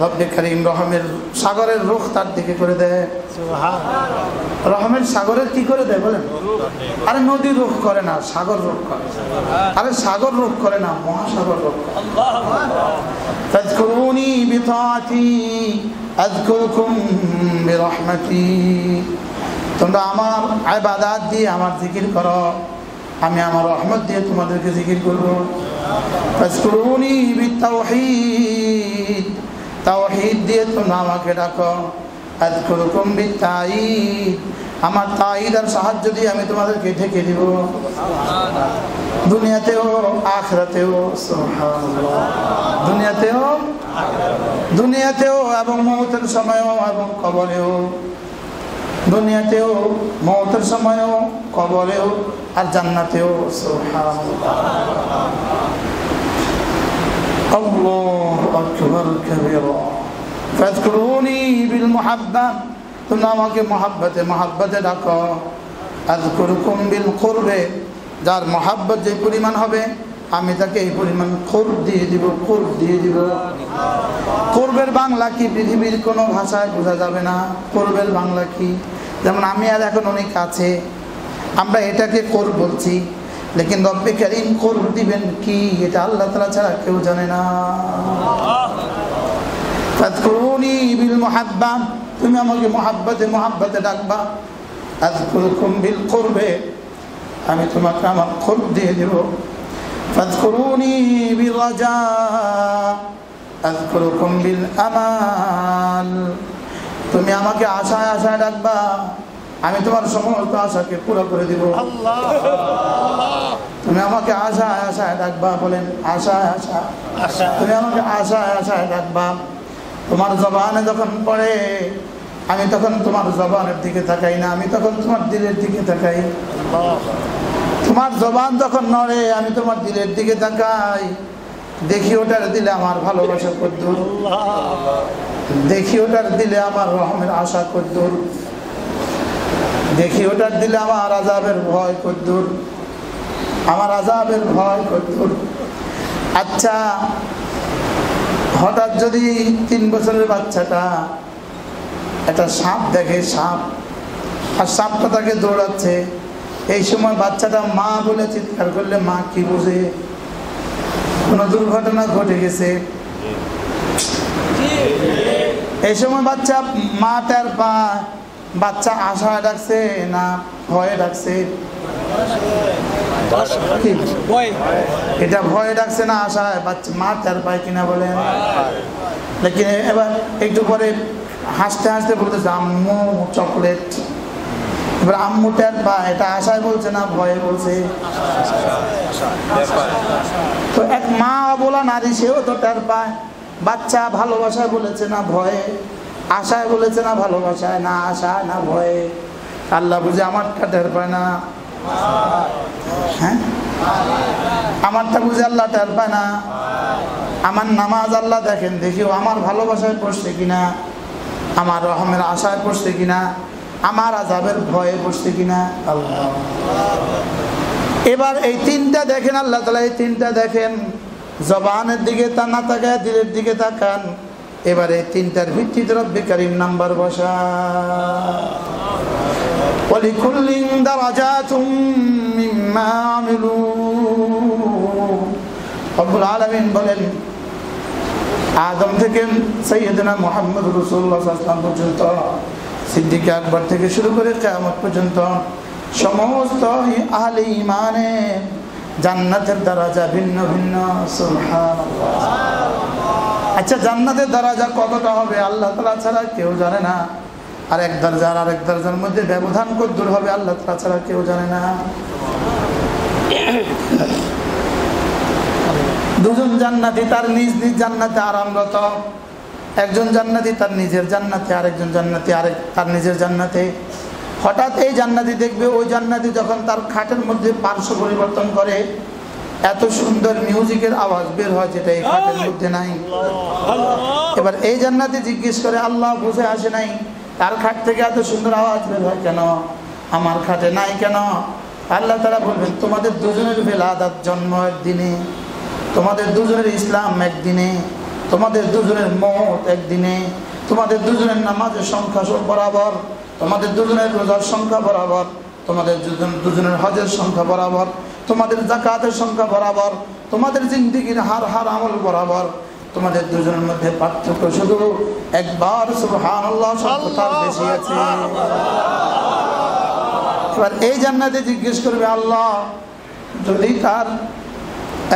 রব্বে রহমের সাগরের রুখ তার দিকে করে দেয়। রহমের সাগরের কি করে দেয় বলেন? আরে নদী রুখ করে না সাগর রুখ করে। আরে সাগর রুখ করে না মহাসাগর রুখ তোমরা আমার আয় বাদাত দিয়ে আমার জিকির করো। আমি আমার রহমত দিয়ে তোমাদেরকে জিকির করব। দিয়ে ডাকো। আমার সাহায্য আমি তোমাদেরকে দিব। দুনিয়াতেও, আখরাতেও দুনিয়াতেও দুনিয়াতেও এবং মৌতের সময়ও এবং কবরেও। দুনিয়াতেও, মৌতের সময়ও, কবরেও আর জান্নাতেও আমাকে মহাব্বতে মহাব্বতে বিল যার মহাব্বত যে পরিমাণ হবে, আমি তাকে এই পরিমাণ কুরব দিয়ে দিব, কুরব দিয়ে দিব। কুরবের বাংলা কি পৃথিবীর কোনো ভাষায় বোঝা যাবে না? কুরবের বাংলা কি? যেমন আমি আর এখন অনেক আছে আমরা এটাকে কোর বলছি, লেকিন রব্বে করিম কোর দিবেন কি, এটা আল্লাহ তালা ছাড়া কেউ জানে না। বিল মুহাব্বা, তুমি আমাকে মহাব্বতে মহাব্বতে ডাকবা। আযকুরুকুম বিল করবে, আমি তোমাকে আমার কুরব দিয়ে দেব। রাজা আযকুরুকুম বিল আমাল। তুমি আমাকে আশায় আশায় ডাকবা আমি তোমার সমস্ত আশাকে পুরো করে দিব। তুমি আমাকে আশায় আশায় ডাকবা বলেন আশায় আশা তুমি আমাকে আশায় আশায় ডাকবা। তোমার জবানে যখন পড়ে আমি তখন তোমার জবানের দিকে তাকাই না আমি তখন তোমার দিলের দিকে তাকাই। তোমার জবান যখন নড়ে আমি তোমার দিলের দিকে তাকাই। দেখি ওটার দিলে আমার ভালোবাসা কদ্দুর দেখি ওটার দিলে আমার রহমের আশা কদ্দুর দেখি ওটার দিলে আমার আজাবের ভয় কদ্দুর আমার আজাবের ভয় কদ্দুর আচ্ছা হঠাৎ যদি তিন বছরের বাচ্চাটা একটা সাপ দেখে, সাপ, আর সাপটা তাকে দৌড়াচ্ছে, এই সময় বাচ্চাটা মা বলে চিৎকার করলে মা কি বুঝে? কোনো দুর্ঘটনা ঘটে গেছে? এই সময় বাচ্চা মা টের পা, বাচ্চা আশায় ডাকছে না ভয়ে ডাকছে? এটা ভয়ে ডাকছে না আশায় বাচ্চা মা টের পায় কিনা বলেন। লেকিন এবার একটু পরে হাসতে হাসতে বলতেছে, আম্মু, চকলেট। এবার আম্মু টের পা, এটা আশায় বলছে না ভয়ে বলছে? তো এক মা অবলা নারী, সেও তো টের পায় বাচ্চা ভালোবাসায় বলেছে না ভয়ে, আশায় বলেছে না ভালোবাসায়, না আশায় না ভয়ে। আল্লাহ বুঝে আমারটা টের পায় না। হ্যাঁ? আমারটা বুঝে আল্লাহ টের পায় না। আমার নামাজ আল্লাহ দেখেন দেখিও আমার ভালোবাসায় পড়ছে কিনা, আমার রহমের আশায় পড়ছে কিনা, আমার আজাবের ভয়ে পড়ছে কিনা। আল্লাহ। এবার এই তিনটা দেখেন, আল্লাহ তালা এই তিনটা দেখেন। জবানের দিকে তা না তাকায় দিলের দিকে তাকান এবার এই তিনটার ভিত্তিতে রব্বি কারিম নাম্বার বসা ولكل درجات مما عملوا রব্বুল আলামিন বলেন আদম থেকে সৈয়দনা মোহাম্মদ রসুল্লাহ আসলাম পর্যন্ত সিদ্দিক আকবর থেকে শুরু করে কেয়ামত পর্যন্ত সমস্ত আহলে ইমানে জান্নাতের দরজা ভিন্ন ভিন্ন আচ্ছা জান্নাতের দরজা কতটা হবে? আল্লাহ তালা ছাড়া কেউ জানে না। আর এক দরজার আর এক দরজার মধ্যে ব্যবধান দূর হবে, আল্লাহ তালা ছাড়া কেউ জানে না। দুজন জান্নাতি, তার নিজ নিজ জান্নাতে আরামরত। একজন জান্নাতি, তার নিজের জান্নাতে, আরেকজন জান্নাতি, আরেক, তার নিজের জান্নাতে। হঠাৎ এই জান্নাতি দেখবে ওই জান্নাতি যখন তার খাটের মধ্যে পার্শ্ব পরিবর্তন করে এত সুন্দর মিউজিকের আওয়াজ বের হয় যেটা এই খাটের মধ্যে নাই। এবার এই জান্নাতি জিজ্ঞেস করে আল্লাহ বুঝে আসে নাই তার খাট থেকে এত সুন্দর আওয়াজ বের হয় কেন? আমার খাটে নাই কেন? আল্লাহ তারা বলবেন তোমাদের দুজনের বেলাদাত জন্ম একদিনে তোমাদের দুজনের ইসলাম একদিনে তোমাদের দুজনের মত একদিনে তোমাদের দুজনের নামাজের সংখ্যা সব বরাবর তোমাদের দুজনের রোজার সংখ্যা বরাবর তোমাদের দুজন দুজনের হজের সংখ্যা বরাবর তোমাদের জাকাতের সংখ্যা বরাবর তোমাদের জিন্দিগির হার হার আমল বরাবর তোমাদের দুজনের মধ্যে পার্থক্য শুধু একবার বেশি আছে। এবার এই জান্নাতে জিজ্ঞেস করবে আল্লাহ যদি তার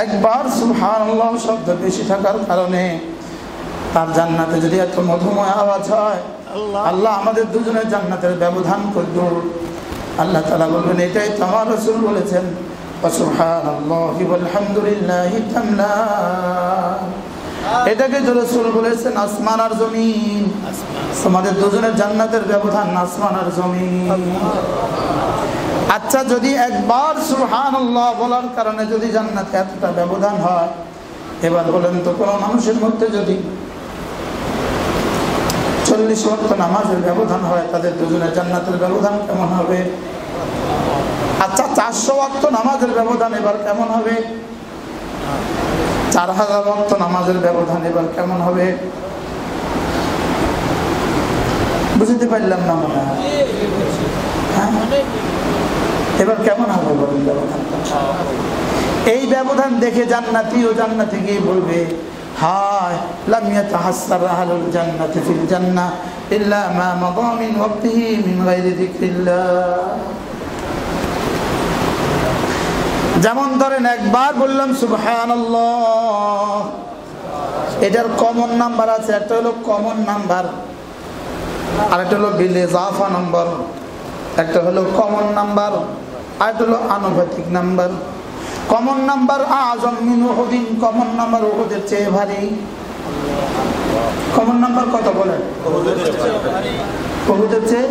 একবার সুবহান আল্লাহ শব্দ বেশি থাকার কারণে তার জান্নাতে যদি এত মধুময় আওয়াজ হয় আল্লাহ আমাদের দুজনের জান্নাতের ব্যবধান করল আল্লাহ তালা বলবেন, এটাই তো আমার রসুল বলেছেন। এটাকে তো রসুল বলেছেন, আসমান আর জমিন। আমাদের দুজনের জান্নাতের ব্যবধান আসমান আর জমিন। আচ্ছা যদি একবার সুহান বলার কারণে যদি জান্নাতে এতটা ব্যবধান হয়, এবার বলেন তো কোনো মানুষের মধ্যে যদি চল্লিশ ওয়াক্ত নামাজের ব্যবধান হয়, তাদের দুজনের জান্নাতের ব্যবধান কেমন হবে? আচ্ছা চারশো ওয়াক্ত নামাজের ব্যবধান এবার কেমন হবে? চার হাজার ওয়াক্ত নামাজের ব্যবধান এবার কেমন হবে? বুঝতে পারলাম না মনে হয়। হ্যাঁ? এবার কেমন হবে বলুন ব্যবধানটা? এই ব্যবধান দেখে জান্নাতি ও জান্নাতি গিয়ে বলবে হায়, লাম ইয়াতাহাসসার আহলুল জান্নাতি ফিল জান্নাহ ইল্লা মা মাদা মিন ওয়াক্তিহি মিন গায়রি যিকরিল্লাহ। যেমন ধরেন একবার বললাম, সুবহানাল্লাহ। এটার কমন নাম্বার আছে, একটা হলো কমন নাম্বার আর একটা হলো বিলে জাফা নাম্বার একটা হলো কমন নাম্বার আর একটা হলো আনুপাতিক নাম্বার কমন নাম্বার আজম মিন উহুদিন কমন নাম্বার উহুদের চেয়ে ভারী। কমন নাম্বার কত বলেন? উহুদের চেয়ে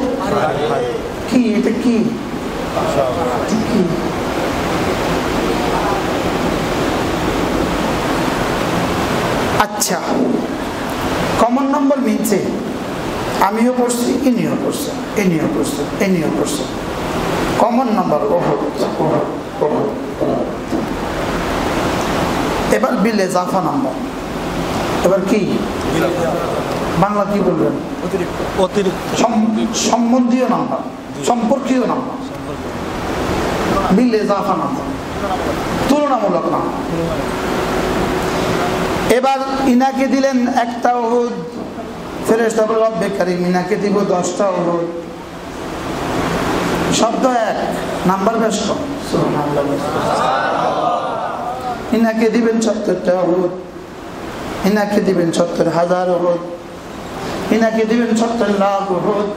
কি? এটা কি? আচ্ছা কমন নম্বর মিলছে আমিও পড়ছি, ইনিও পড়ছে ইনিও পড়ছে ইনিও পড়ছে। কমন নাম্বার ওহো এবার বিলে জাফা নাম্বার। এবার কি? বাংলা কি বলবেন? সম্বন্ধীয় নাম্বার, সম্পর্কীয় নাম্বার। বিলে জাফা নাম্বার। তুলনামূলক নাম্বার। এবার ইনাকে দিলেন একটা ওহুদ। ফেরেস্তা বলে রব্বে কারিম, ইনাকে দিব দশটা ওহুদ। শব্দ এক। নাম্বার বেশ কম। ইনাকে দিবেন সত্তরটা ওহুদ ইনাকে দিবেন সত্তর হাজার ওহুদ ইনাকে দিবেন সত্তর লাখ ওহুদ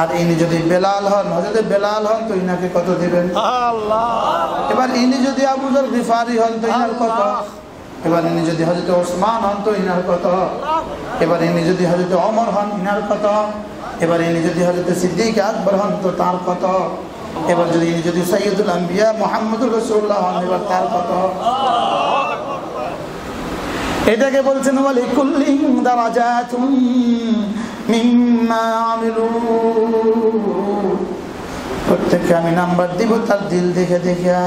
আর ইনি যদি বেলাল হন হজরত বেলাল হন তো ইনাকে কত দিবেন? আল্লাহ। এবার ইনি যদি আবুজর গিফারি হন তো ইনার কত? এবার ইনি যদি হজরত ওসমান হন তো ইনার কত? এবার ইনি যদি হজরত অমর হন ইনার কত? এবার ইনি যদি হজরত সিদ্দিক আকবর হন তো তার কত? এবার যদি যদি সৈয়দুল আম্বিয়া মোহাম্মদুর রসুল্লাহ এবার তার কত এটাকে বলছেন দারাজাতুম মিম্মা আমিলু। প্রত্যেককে আমি নাম্বার দিব, তার দিল দেখে দেখা।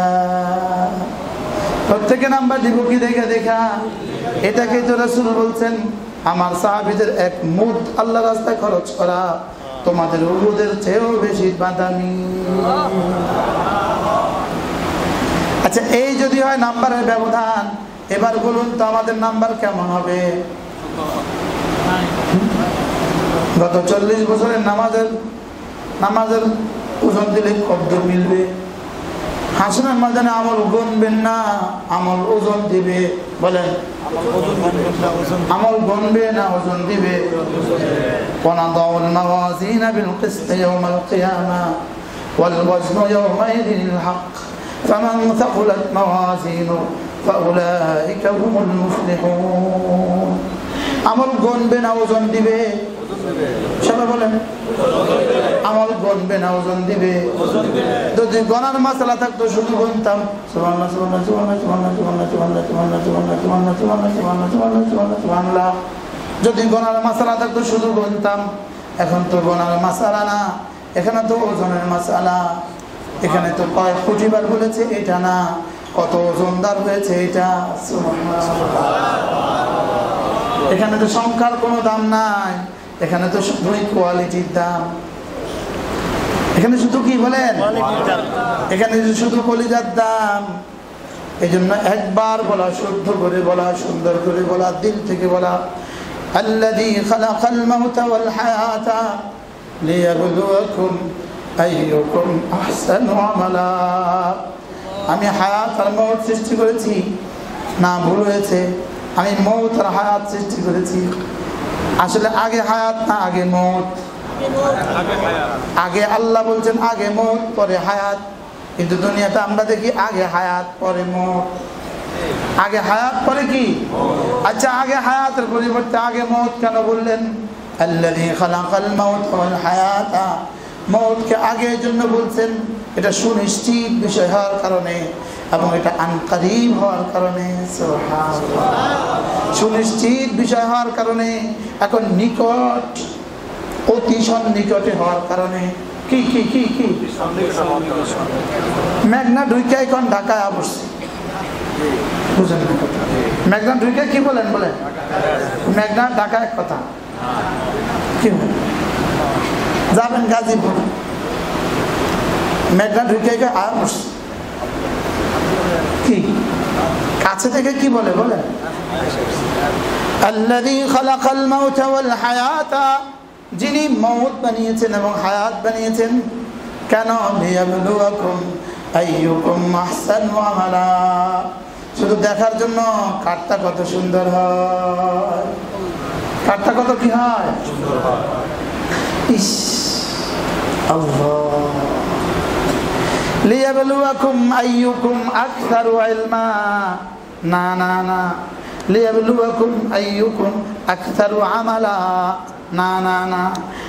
প্রত্যেকে নাম্বার দিব, কি দেখে দেখা? এটাকে তো রসুল বলছেন, আমার সাহাবিদের এক মুদ আল্লাহ রাস্তায় খরচ করা। তোমাদের উহুদের চেয়েও বেশি বাদামি। আচ্ছা এই যদি হয় নাম্বারের ব্যবধান, এবার বলুন তো আমাদের নাম্বার কেমন হবে? গত চল্লিশ বছরের নামাজের নামাজের ওজন দিলে কব্দ মিলবে? হাসনের ময়দানে আমল গুনবেন না আমল ওজন দিবে বলেন আমল গুনবে না ওজন দিবে ونضع الموازين بالقسط يوم القيامة والوزن يومئذ الحق فمن ثقلت موازينه فأولئك هم المفلحون আমল গণবে না ওজন দিবে বলেন আমল ওজন দিবে যদি গণার মশলা থাকতো শুধু গণতাম যদি থাকতো শুধু এখন তো গনার মশালা না এখানে তো ওজনের মশালা এখানে তো কয়েক ফুটিবার বলেছে এটা না কত ওজনদার হয়েছে এটা এখানে তো সংখ্যার কোনো দাম নাই এখানে তো শুধুই কোয়ালিটির দাম এখানে শুধু কি বলেন এখানে শুধু কলিজার দাম এই জন্য একবার বলা শুদ্ধ করে বলা সুন্দর করে বলা দিল থেকে বলা الذي خلق الموت والحياة ليبلوكم أيكم أحسن عملا আমি হায়াত আর মৌত সৃষ্টি করেছি না ভুল হয়েছে আমি মৌত আর হায়াত সৃষ্টি করেছি। আসলে আগে হায়াত না আগে মৌত? আগে আল্লাহ বলছেন আগে মৌত, পরে হায়াত। কিন্তু দুনিয়াতে আমরা দেখি আগে হায়াত, পরে মৌত। আগে হায়াত, পরে কি? আচ্ছা আগে হায়াতের পরিবর্তে আগে মৌত কেন বললেন? মৌতকে আগে জন্য বলছেন। এটা সুনিশ্চিত বিষয় হওয়ার কারণে। এবং এটা আনকারিব হওয়ার কারণে সুনিশ্চিত বিষয় হওয়ার কারণে, এখন নিকট, অতি সন্নিকটে হওয়ার কারণে, কি কি কি কি? মেঘনা ঢুইকে এখন ঢাকায় বসছে বুঝেন মেঘনা ঢুইকে কি বলেন বলেন? মেঘনা ঢাকা এক কথা। কি? যাবেন গাজীপুর। মেঘনা ঢুকে আর বসছে কি? কাছে থেকে কি বলে বলে? যিনি মৌত বানিয়েছেন এবং হায়াত বানিয়েছেন। কেন? শুধু দেখার জন্য কাঠটা কত সুন্দর হয়। কাঠটা কত কি হয়? ইস, আল্লাহ। লিয়াবলুয়াকুম আইয়ুকুম আকসারু ইলমা না না না লিয়াবলুয়াকুম আইয়ুকুম আকসারু আমালা না না না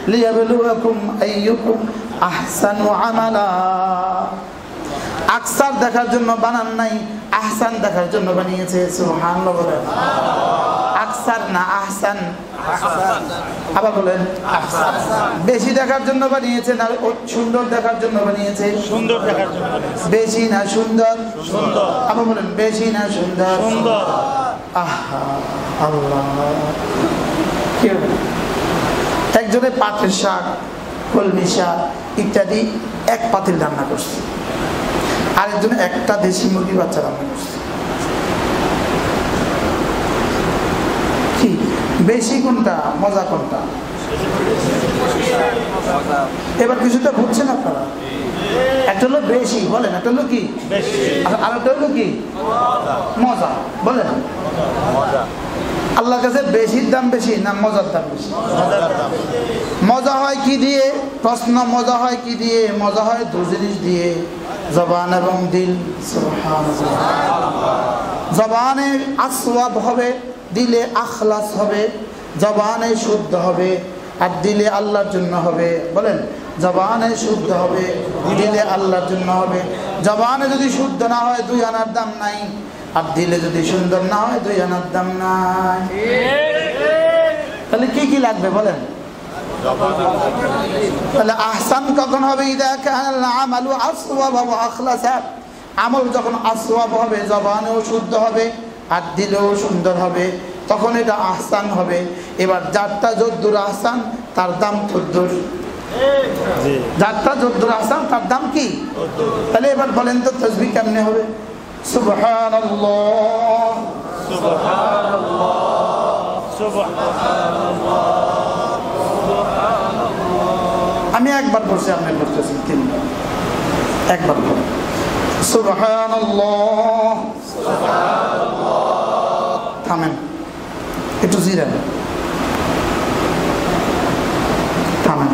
লিয়াবলুয়াকুম আইয়ুকুম আহসানু আমালা আকসার দেখার জন্য বানান নাই আহসান দেখার জন্য বানিয়েছে আকসার না আহসান। আবার বলেন বেশি দেখার জন্য বানিয়েছে না সুন্দর দেখার জন্য বানিয়েছে? সুন্দর দেখার জন্য বেশি না সুন্দর? সুন্দর। আবার বলেন বেশি না সুন্দর? সুন্দর। আহা আল্লাহ। কি হবে? একজনে পাটের শাক কলমি শাক ইত্যাদি এক পাতিল রান্না করছে। আরেকজনে একটা দেশি মুরগি বাচ্চা রান্না করছে। কি? বেশি কোনটা? মজা কোনটা? এবার কিছুটা বুঝছেন আপনারা? একটা হলো বেশি, বলেন, একটা হলো কি? বেশি আর একটা হলো কি? মজা, বলেন। মজা আল্লাহর কাছে বেশির দাম বেশি না মজার দাম বেশি? মজা হয় কি দিয়ে? প্রশ্ন, মজা হয় কি দিয়ে? মজা হয় দু জিনিস দিয়ে। জবান এবং দিল। জবানে আসওয়াব হবে, দিলে আখলাস হবে, জবানে শুদ্ধ হবে, আর দিলে আল্লাহর জন্য হবে। বলেন, জবানে শুদ্ধ হবে, দিলে আল্লাহর জন্য হবে। জবানে যদি শুদ্ধ না হয়, দুই আনার দাম নাই। আর দিলে যদি সুন্দর না হয়, দুই আনার দাম নাই। তাহলে কি কি লাগবে বলেন? তাহলে আহসান কখন হবে? ইদা আমালু আসওয়াব ওয়া আখলাসা। আমল যখন আসওয়াব হবে জবানেও শুদ্ধ হবে আর দিলেও সুন্দর হবে। তখন এটা আহসান হবে। এবার যারটা যদ্দুর আহসান তার দাম তদ্দুর যারটা যদ্দুর আহসান তার দাম কি? তাহলে এবার বলেন তো তসবি কেমনে হবে? সুবহানাল্লাহ। আমি একবার বলছি, আপনি বলতেছেন তিনবার একবার সুবহানাল্লাহ। থামেন। একটু জিরেন। থামেন।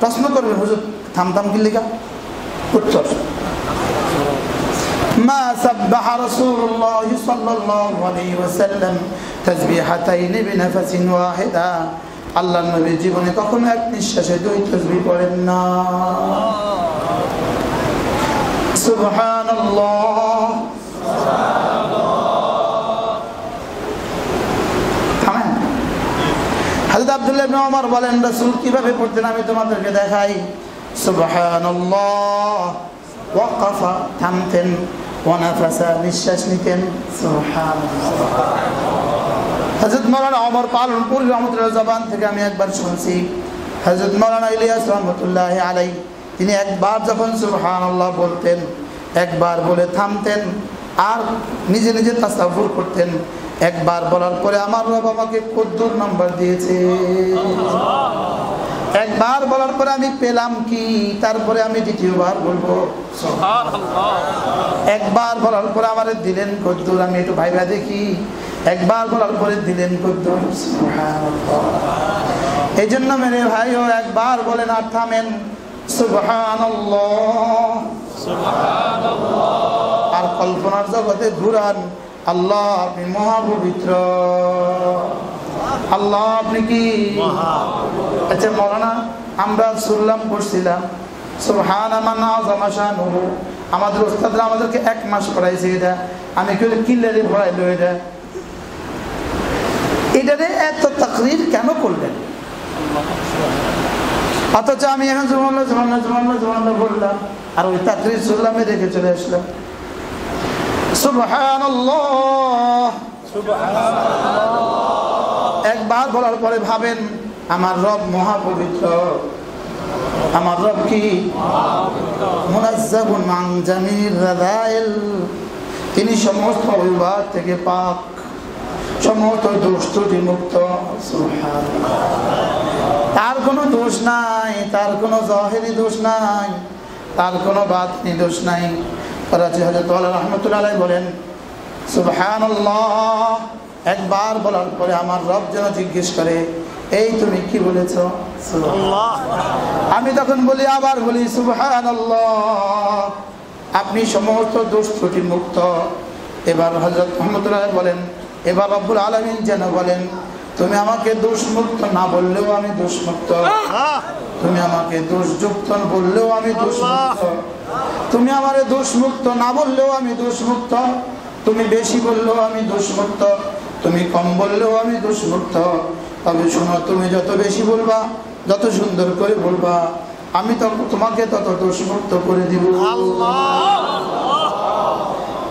প্রশ্ন করবেন হুজুর, থামতাম কি লেখা উত্তর ما سبح رسول الله صلى الله عليه وسلم تسبيحتين بنفس واحدة আল্লাহ নবী জীবনে কখনো এক নিঃশ্বাসে দুই তসবি পড়েন না সুবহানাল্লাহ থামেন হাজরত আব্দুল্লাহ ইবনে ওমর বলেন রাসূল কিভাবে পড়তেন আমি তোমাদেরকে দেখাই সুবহানাল্লাহ। ওয়াকাফা থামতেন, ওয়ানাফাসা নিঃশ্বাস নিতেন হযরত মাওলানা ওমর পালনপুর রহমতুল্লাহ জবান থেকে আমি একবার শুনছি। হযরত মাওলানা ইলিয়াস রহমতুল্লাহ আলাই তিনি একবার যখন সুবহানাল্লাহ বলতেন, একবার বলে থামতেন, আর নিজে নিজে তাসাফুর করতেন, একবার বলার পরে আমার রব আমাকে কদ্দুর নাম্বার দিয়েছে। একবার বলার পরে আমি পেলাম কি? তারপরে আমি দ্বিতীয়বার বলব। একবার বলার পরে আমার দিলেন কদ্দুর আমি একটু ভাইবা দেখি। একবার বলার পরে দিলেন কদ্দুর। এই জন্য মেরে ভাইও একবার বলেন আর থামেন। আর কল্পনার জগতে ঘুরান আল্লাহ আপনি মহাপবিত্র। আল্লাহ আপনি কি? আচ্ছা মৌলানা আমরা শুনলাম পড়ছিলাম সুবহান আমার নাম শানুহু। আমাদের ওস্তাদরা আমাদেরকে এক মাস পড়াইছে এটা। আমি কেউ কিল্লারে পড়াইলো এটা? এটারে এত তাকরির কেন করলেন? অথচ আমি এখন জুমাল্লা জুমাল্লা জুমাল্লা জুমাল্লা বললাম আর ওই তাকরির শুনলামে রেখে চলে আসলাম। সুবহানাল্লাহ। একবার বলার পরে ভাবেন, আমার রব মহাপবিত্র। আমার রব কি? তিনি সমস্ত অভিভাব থেকে পাক, সমস্ত দোষ ত্রুটি মুক্ত। তার কোনো দোষ নাই, তার কোনো জহেরি দোষ নাই, তার কোনো বাতনি দোষ নাই। করাচি হজরত রহমতুল্লাহ বলেন, সুবহানাল্লাহ। একবার বলার পরে আমার রব যেন জিজ্ঞেস করে, এই তুমি কি বলেছ? আমি তখন বলি, আবার বলি, সুবহানাল্লাহ। আপনি সমস্ত দোষ ত্রুটি মুক্ত। এবার হজরত মোহাম্মদুল্লাহ বলেন, এবার রব্বুল আলমিন যেন বলেন, তুমি আমাকে দোষ মুক্ত না বললেও আমি দোষ মুক্ত। তুমি আমাকে দোষযুক্ত বললেও আমি দোষ মুক্ত। তুমি আমার দোষ মুক্ত না বললেও আমি দোষ মুক্ত। তুমি বেশি বললেও আমি দোষ মুক্ত। তুমি কম বললেও আমি দোষ মুক্ত তবে শোনো তুমি যত বেশি বলবা যত সুন্দর করে বলবা আমি তোমাকে তত দোষ মুক্ত করে দিব।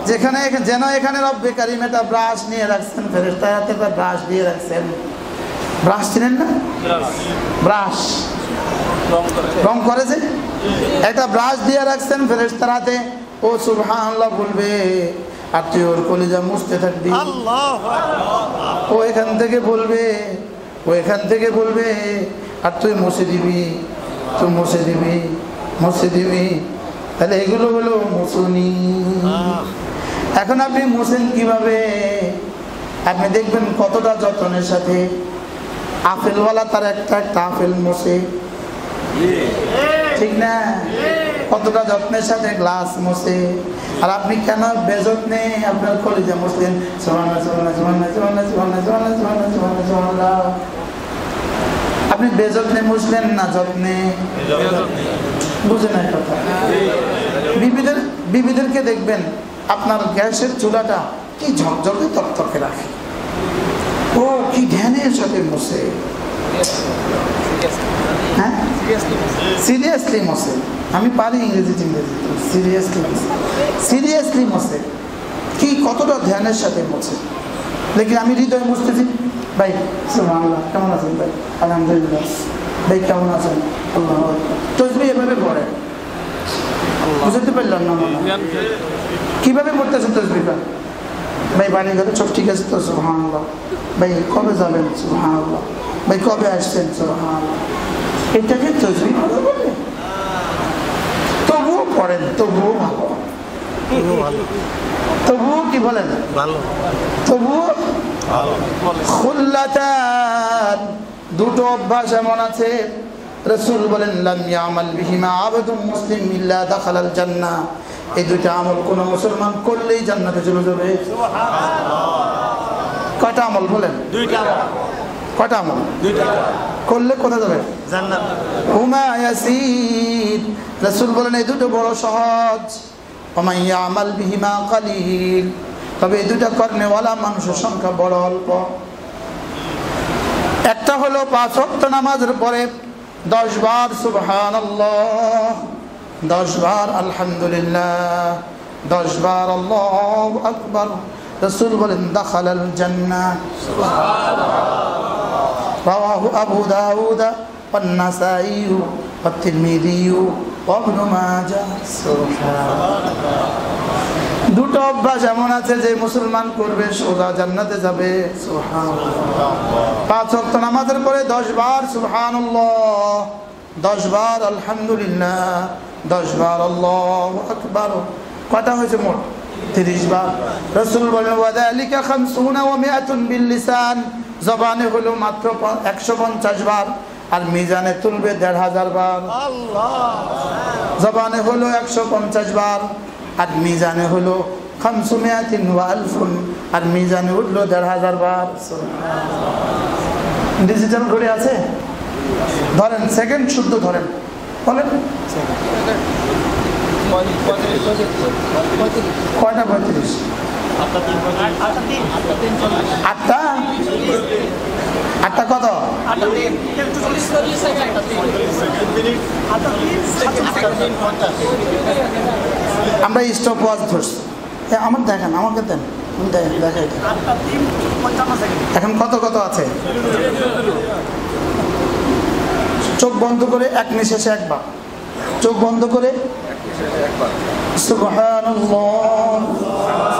যেখানে যেন এখানে রব্বে কারিম একটা ব্রাশ নিয়ে রাখছেন ফেরেস্তার হাতে একটা ব্রাশ দিয়ে রাখছেন। ব্রাশ চিনেন না? ব্রাশ। রং করে যে? একটা ব্রাশ দিয়ে রাখছেন ফেরেস্তার হাতে। ও সুবহানাল্লাহ বলবে। আর তুই ওর কলিজা মুছতে থাকবি। ও এখান থেকে বলবে ও এখান থেকে বলবে আর তুই মুছে দিবি তুই মুছে দিবি মুছে দিবি। তাহলে এগুলো হলো মুসুনি এখন আপনি মুছেন কীভাবে? আপনি দেখবেন কতটা যত্নের সাথে আপেলওয়ালা তার একটা একটা আপেল মোছে। ঠিক না? কতটা যত্নের সাথে গ্লাস মোছে। আর আপনি কেন বেজত নেই? আপনার কলেজে মুসলেন আপনি বেজত্নে মুসলেন না যত্নে বুঝে বিবিদের, বিবিদেরকে দেখবেন, আপনার গ্যাসের চুলাটা কি ঝকঝকে তকতকে রাখে। ও, কি ধ্যানের সাথে মুসে হ্যাঁ সিরিয়াসলি মশে আমি পারি ইংরেজি ইংরেজি সিরিয়াসলি সিরিয়াসলি মশে কি কতটা ধ্যানের সাথে মশে লেকিন আমি হৃদয় মুছতেছি। ভাই সুবহানাল্লাহ কেমন আছেন ভাই? আলহামদুলিল্লাহ। ভাই কেমন আছেন? আল্লাহ তসবি এভাবে পড়ে বুঝতে পারলাম না। কীভাবে পড়তেছে তসবিটা ভাই বাড়ি ঘরে সব ঠিক আছে তো সুহান ভাই কবে যাবেন? সুহান ভাই কবে আসছেন এটাকে তসবি বলে তবুও পড়েন তবুও ভালো তবুও কি বলেন ভালো তবুও খুল্লাতান দুটো অভ্যাস এমন আছে রসুল বলেন লাম ইয়ামাল বিহিমা আবেদুম মুসলিম ইল্লা দাখালাল জান্নাহ এই দুইটা আমল কোন মুসলমান করলেই জান্নাতে চলে যাবে কয়টা আমল বলেন দুইটা কয়টা আমল? করলে কোথায় যাবে? হুমা ইয়াসির রসুল বলেন এই দুটো বড় সহজ। ওমাইয়া আমাল বিহিমা কালিল। তবে এই দুটা কর্মেওয়ালা মানুষের সংখ্যা বড় অল্প। একটা হলো পাঁচ ওয়াক্ত নামাজের পরে দশ বার সুবহান দশ বার আলহামদুলিল্লাহ দশ বার আল্লাহ আকবর। রসুল বলেন দাখাল আল জান্নাহ رواه أبو داود والنسائي والترمذي وابن ماجه দুটো অভ্যাস এমন আছে যে মুসলমান করবে সোজা জান্নাতে যাবে পাঁচ ওয়াক্ত নামাজের পরে দশ বার সুবহান দশ বার আলহামদুলিল্লাহ দশ বার আল্লাহ আকবার কটা হয়েছে মোট তিরিশ বার। রসুল বলেন ওয়াদালিকা খামসুনা ওয়া মিআতুন বিল লিসান জবানে হলো মাত্র একশো পঞ্চাশ বার আর মিজানে তুলবে দেড় হাজার বার। জবানে হলো একশো পঞ্চাশ বার আর মিজানে হলো খামসু মিয়াতিন আলফুন আর মিজানে উঠল দেড় হাজার বার। ডিজিটাল ঘড়ি আছে? ধরেন সেকেন্ড শুদ্ধ ধরেন। বলেন। কয়টা পঁয়ত্রিশ? আটটা? আটটা কত? আমরা স্টপ ওয়াচ ধরছি। আমার দেখেন, আমাকে দেন। দেখেন। এখন কত কত আছে? চোখ বন্ধ করে এক নিঃশেষে একবার চোখ বন্ধ করে سبحان الله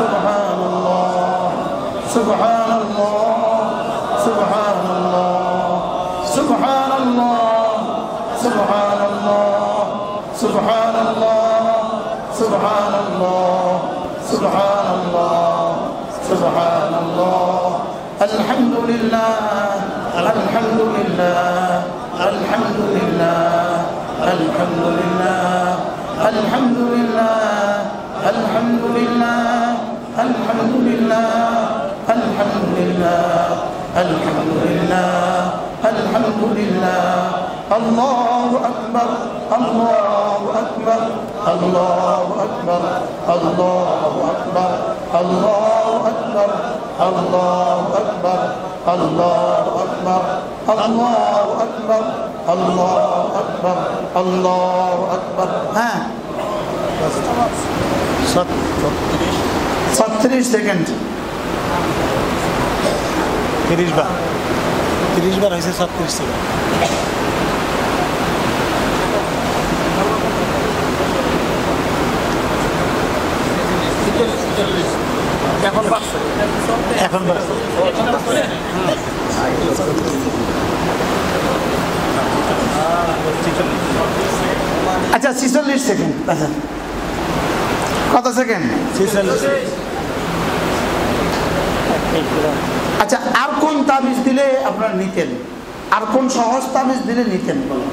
سبحان الله سبحان الله سبحان الله سبحان الله سبحان الله سبحان الله سبحان الله سبحان الله سبحان الله الحمد لله الحمد لله الحمد لله الحمد لله সুবহানাল্লাহ সুবহানাল্লাহ আলহামদুলিল্লাহ আলহামদুলিল্লাহ আলহামদুলিল্লাহ আলহামদুলিল্লাহ আলহামদুলিল্লাহ আলহামদুলিল্লাহ আলহামদুলিল্লাহ আলহামদুলিল্লাহ আলহামদুলিল্লাহ আলহামদুলিল্লাহ আল্লাহু আকবার আল্লাহু আকবার আল্লাহু আকবার আল্লাহু আকবার আল্লাহু আকবার আল্লাহু আকবার আল্লাহু আকবার আল্লাহু আকবার আল্লাহু আকবার আল্লাহু আকবার হ্যাঁ ছত্রিশ সেকেন্ড তিরিশ বার তিরিশ বার হয়েছে ছত্রিশ থেকে এখন বার আচ্ছা ছিচল্লিশ সেকেন্ড আচ্ছা। কত সেকেন্ড আচ্ছা আর কোন তাবিজ দিলে আপনারা নিতেন? আর কোন সহজ তাবিজ দিলে নিতেন? বলুন।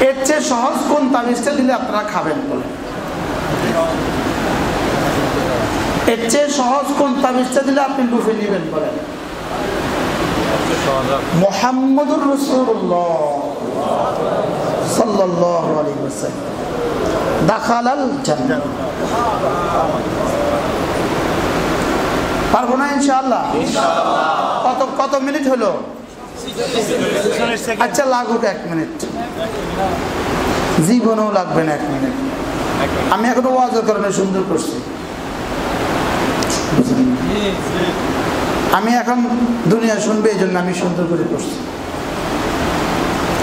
এর চেয়ে সহজ কোন তাবিজটা দিলে আপনারা খাবেন? বলেন। এর চেয়ে সহজ কোন তাবিজটা দিলে আপনি লুফে নেবেন? বলেন। মোহাম্মদুর রসুল্লাহ সাল্লাল্লাহু আলাইহি ওয়াসাল্লাম। দাখালাল পারব না ইনশাআল্লাহ? কত কত মিনিট হলো? আচ্ছা লাগুক এক মিনিট। জীবনেও লাগবে না এক মিনিট। আমি এখন ওয়াজের কারণে সুন্দর করছি। আমি এখন দুনিয়া শুনবে এই জন্য আমি সুন্দর করে করছি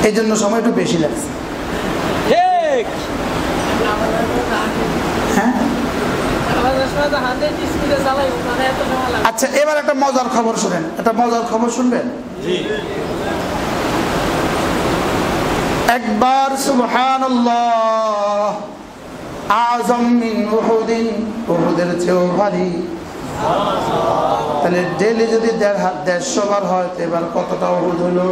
এই জন্য সময় একটু বেশি লাগছে। লাগে আচ্ছা এবার একটা মজার খবর শুনেন। একটা মজার খবর শুনবেন? একবার সুবহানাল্লাহ আজম মিন উহুদিন উহুদের চেয়েও ভারী। তাহলে ডেলি যদি দেড় হাত দেড়শো বার হয় তো এবার কতটা উহুদ হলো?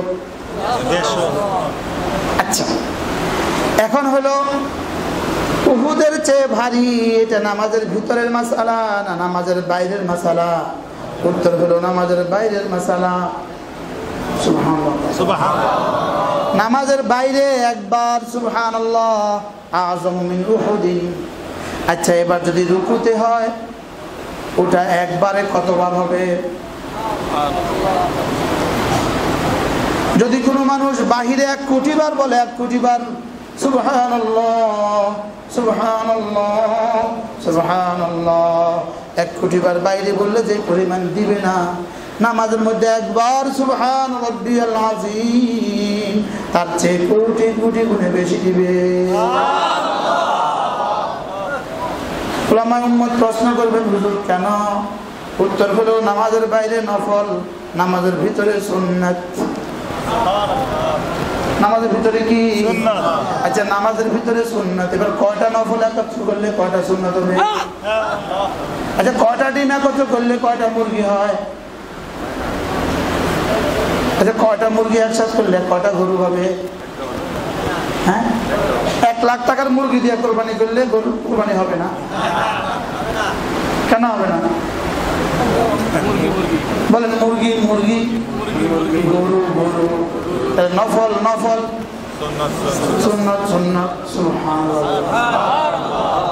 আচ্ছা। এখন হলো উহুদের চেয়ে ভারী এটা নামাজের ভিতরের মাসালা না নামাজের বাইরের মাসালা? উত্তর হলো নামাজের বাইরের মাসালা। সুবাহ নামাজের বাইরে একবার সুবহান আজম মিন উহুদিন আচ্ছা এবার যদি রুকুতে হয় ওটা একবারে কতবার হবে? যদি কোনো মানুষ বাহিরে এক কোটি বার বলে, এক কোটি বার সুবহান সুবহান এক কোটি বার বাইরে বললে যে পরিমাণ দিবে না। নামাজের মধ্যে একবার, সুবহান রব্বিয়াল আযীম তার চেয়ে কোটি কোটি গুণে বেশি দিবে। উম্মত প্রশ্ন করবেন হুজুর কেন? উত্তর হলো নামাজের বাইরে নফল নামাজের ভিতরে সুন্নাত। নামাজের ভিতরে কি। আচ্ছা নামাজের ভিতরে সুন্নাত। এবার কয়টা নফল একত্র করলে কয়টা সুন্নাত হবে? আচ্ছা কয়টা ডিম একত্র করলে কয়টা মুরগি হয়? আচ্ছা কয়টা মুরগি একসাথে করলে কয়টা গরু হবে? হ্যাঁ? লাখ টাকার মুরগি দিয়ে কোরবানি করলে গরু কোরবানি হবে না। কেন হবে না? বলেন, মুরগি মুরগি। গরু গরু। নফল নফল।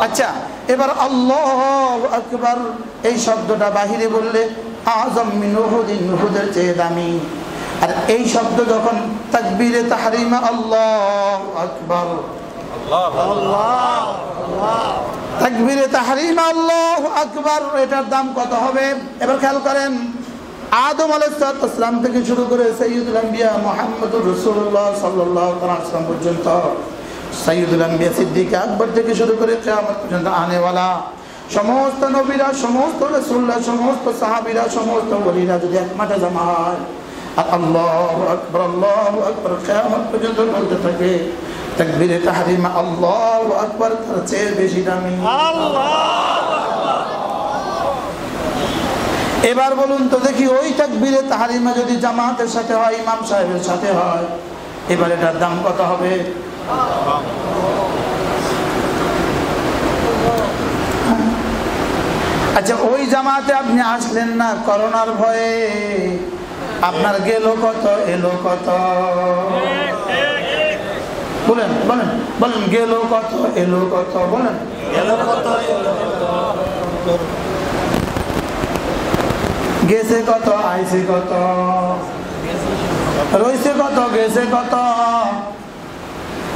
আচ্ছা এবার আল্লাহ আকবার এই শব্দটা বাহিরে বললে, আজম মিন উহুদিন চেয়ে দামি। আর এই শব্দ যখন তাকবীরে তাহরিমা, আল্লাহ আকবার। তাকবীরে এটার দাম কত হবে? এবার খেয়াল করেন, আদম আলাইসালাম থেকে শুরু করে সৈয়দুল আম্বিয়া মোহাম্মদুর রসুল্লাহ সাল্লাহ আসলাম পর্যন্ত সৈয়দুল আম্বিয়া সিদ্দিক আকবর থেকে শুরু করে কেয়ামত পর্যন্ত আনেওয়ালা, সমস্ত নবীরা, সমস্ত রসুল্লাহ সমস্ত সাহাবিরা, সমস্ত বলিরা যদি এক মাঠে জমা হয়, আর আল্লাহ আকবর আল্লাহ আকবর পর্যন্ত বলতে থাকে তাকবীরে তাহরিমা, আল্লাহ আকবর, তার চেয়ে বেশি দামি। এবার বলুন তো দেখি, ওই তাকবীরে তাহারিমা যদি জামাতের সাথে হয়, ইমাম সাহেবের সাথে হয়, এবার এটার দাম কত হবে? আচ্ছা ওই জামাতে আপনি আসলেন না করোনার ভয়ে। আপনার গেল কত, এলো কত? বলেন বলেন বলেন গেল কত এলো কত বলেন। গেছে কত আইছে কত। রইছে কত গেছে কত।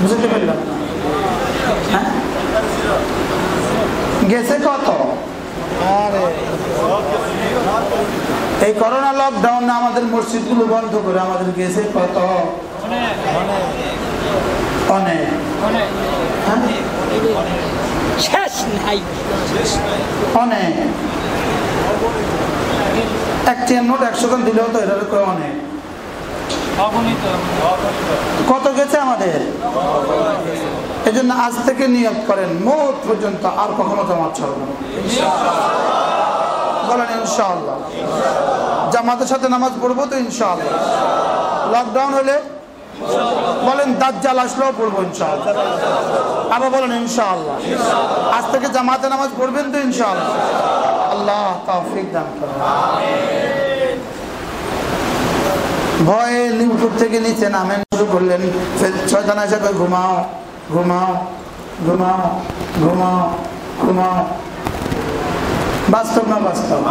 বুঝতে পারলাম। হ্যাঁ? গেছে কত? এই করোনা লকডাউনে আমাদের মসজিদগুলো বন্ধ করে আমাদের গেছে কত? অনেক হ্যাঁ? শেষ নাই। অনেক একটি নোট একশো খান দিলেও তো এটা করে অনেক। কত গেছে আমাদের? এই জন্য আজ থেকে নিয়োগ করেন। মোট পর্যন্ত আর কখনো জমা ছাড়ব বলেন ইনশাআল্লাহ। জামাতের সাথে নামাজ পড়ব তো ইনশাআল্লাহ। লকডাউন হলে বলেন, দাজ্জাল আসলেও পড়ব ইনশাআল্লাহ। আবার বলেন, ইনশাআল্লাহ। আজ থেকে জামাতে নামাজ পড়বেন তো, ইনশাআল্লাহ। আল্লাহ তৌফিক দান করুন। ভয়ে ইউটিউব থেকে নিচে নামেন, শুরু করলেন ছয়জন এসে ঘুমাও ঘুমাও ঘুমাও ঘুমাও ঘুমাও। বাস্তব না বাস্তব?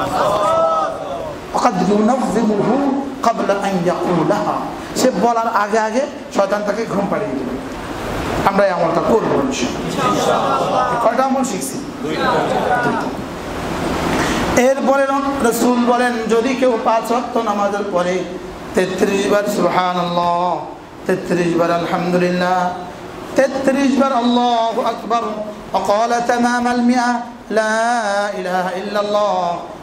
সে বলার আগে আগে শয়তান তাকে ঘুম পাড়িয়ে দেবে। আমরা এই আমলটা করব। কয়টা আমল শিখছি? এরপরে রসুল বলেন, যদি কেউ পাঁচ ওয়াক্ত নামাজের পরে তেত্রিশ বার সুহান তেত্রিশ বার আলহামদুলিল্লাহ, তেত্রিশ বার আল্লাহ আকবর, অকল তামাম আলমিয়া, লা ইলাহা ইল্লাল্লাহ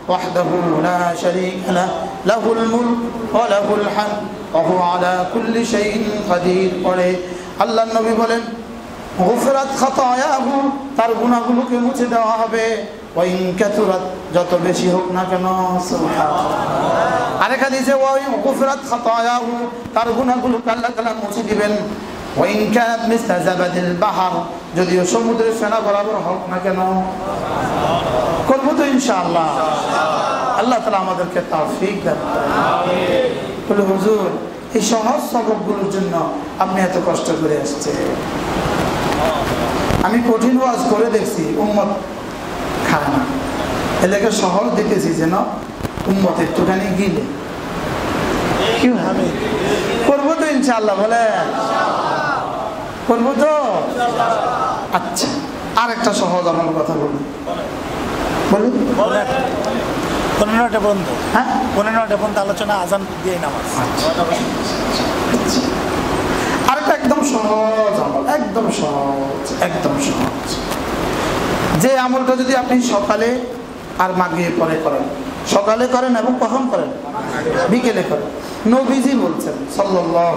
ওয়াহদাহু লা শারীকা লাহ লাহুল মুলক ওয়া লাহুল হামদ ওয়া হুয়া আলা কুল্লি শাইইন কাদির পড়ে আল্লাহর নবী বলেন, গুফরাত খাতায়াহু, তার গুনাহগুলোকে মুছে দেওয়া হবে। ওয়াইন কাতুরাত যত বেশি হোক না কেন। সুবহানাল্লাহ। আরেক হাদিসে, ওয়াইন গুফরাত খাতায়াহু, তার গুনাহগুলোকে আল্লাহ তাআলা মুছে দিবেন। ওয়াইন কানাত মিসলা জাবাদিল বাহার যদিও সমুদ্রের ফেনা বরাবর হোক না কেন করব তো ইনশাআল্লাহ। আল্লাহ তাআলা আমাদেরকে তৌফিক দান বলে হুজুর এই সহজ সবকগুলোর জন্য আপনি এত কষ্ট করে আসছে আমি কঠিন ওয়াজ করে দেখছি উম্মত খায় না। এলাকা সহজ দেখেছি যেন উম্মত একটুখানি গিলে। কি হবে করব তো ইনশাল্লাহ বলে করব তো? আচ্ছা আর একটা সহজ আমার কথা বলুন। বলুন। পনেরোটা হ্যাঁ? পনেরোটা পর্যন্ত আলোচনা আজান দিয়ে নামাজ। আরেকটা একদম সহজ আমল একদম সহজ একদম সহজ। যে আমলটা যদি আপনি সকালে আর মাগিয়ে পরে করেন সকালে করেন এবং কখন করেন? বিকেলে করেন। নবীজি বলছেন ওয়াসাল্লাম,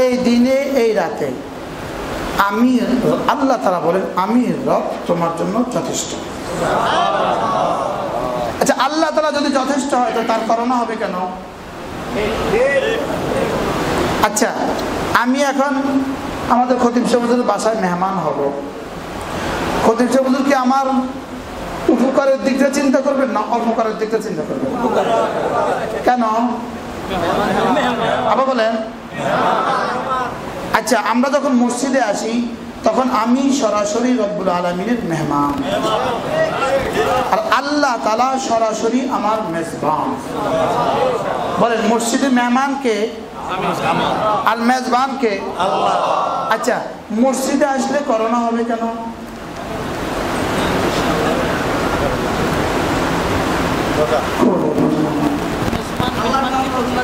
এই দিনে, এই রাতে আমি আল্লাহ তারা বলেন আমি রব তোমার জন্য যথেষ্ট। আচ্ছা আল্লাহ তারা যদি যথেষ্ট হয়, তো তার করোনা হবে কেন? আচ্ছা আমি এখন আমাদের খতিব সাহেবের বাসায় মেহমান হব। খতিব সাহেব কি আমার উপকারের দিকটা চিন্তা করবেন না অপকারের দিকটা চিন্তা করবেন। কেন? আবার বলেন। আচ্ছা আমরা যখন মসজিদে আসি, তখন আমি সরাসরি রব্বুল আলমিনের মেহমান। আর আল্লাহ তালা সরাসরি আমার মেজবান। বলেন মসজিদের মেহমানকে আর মেজবানকে আচ্ছা মসজিদে আসলে করোনা হবে কেন?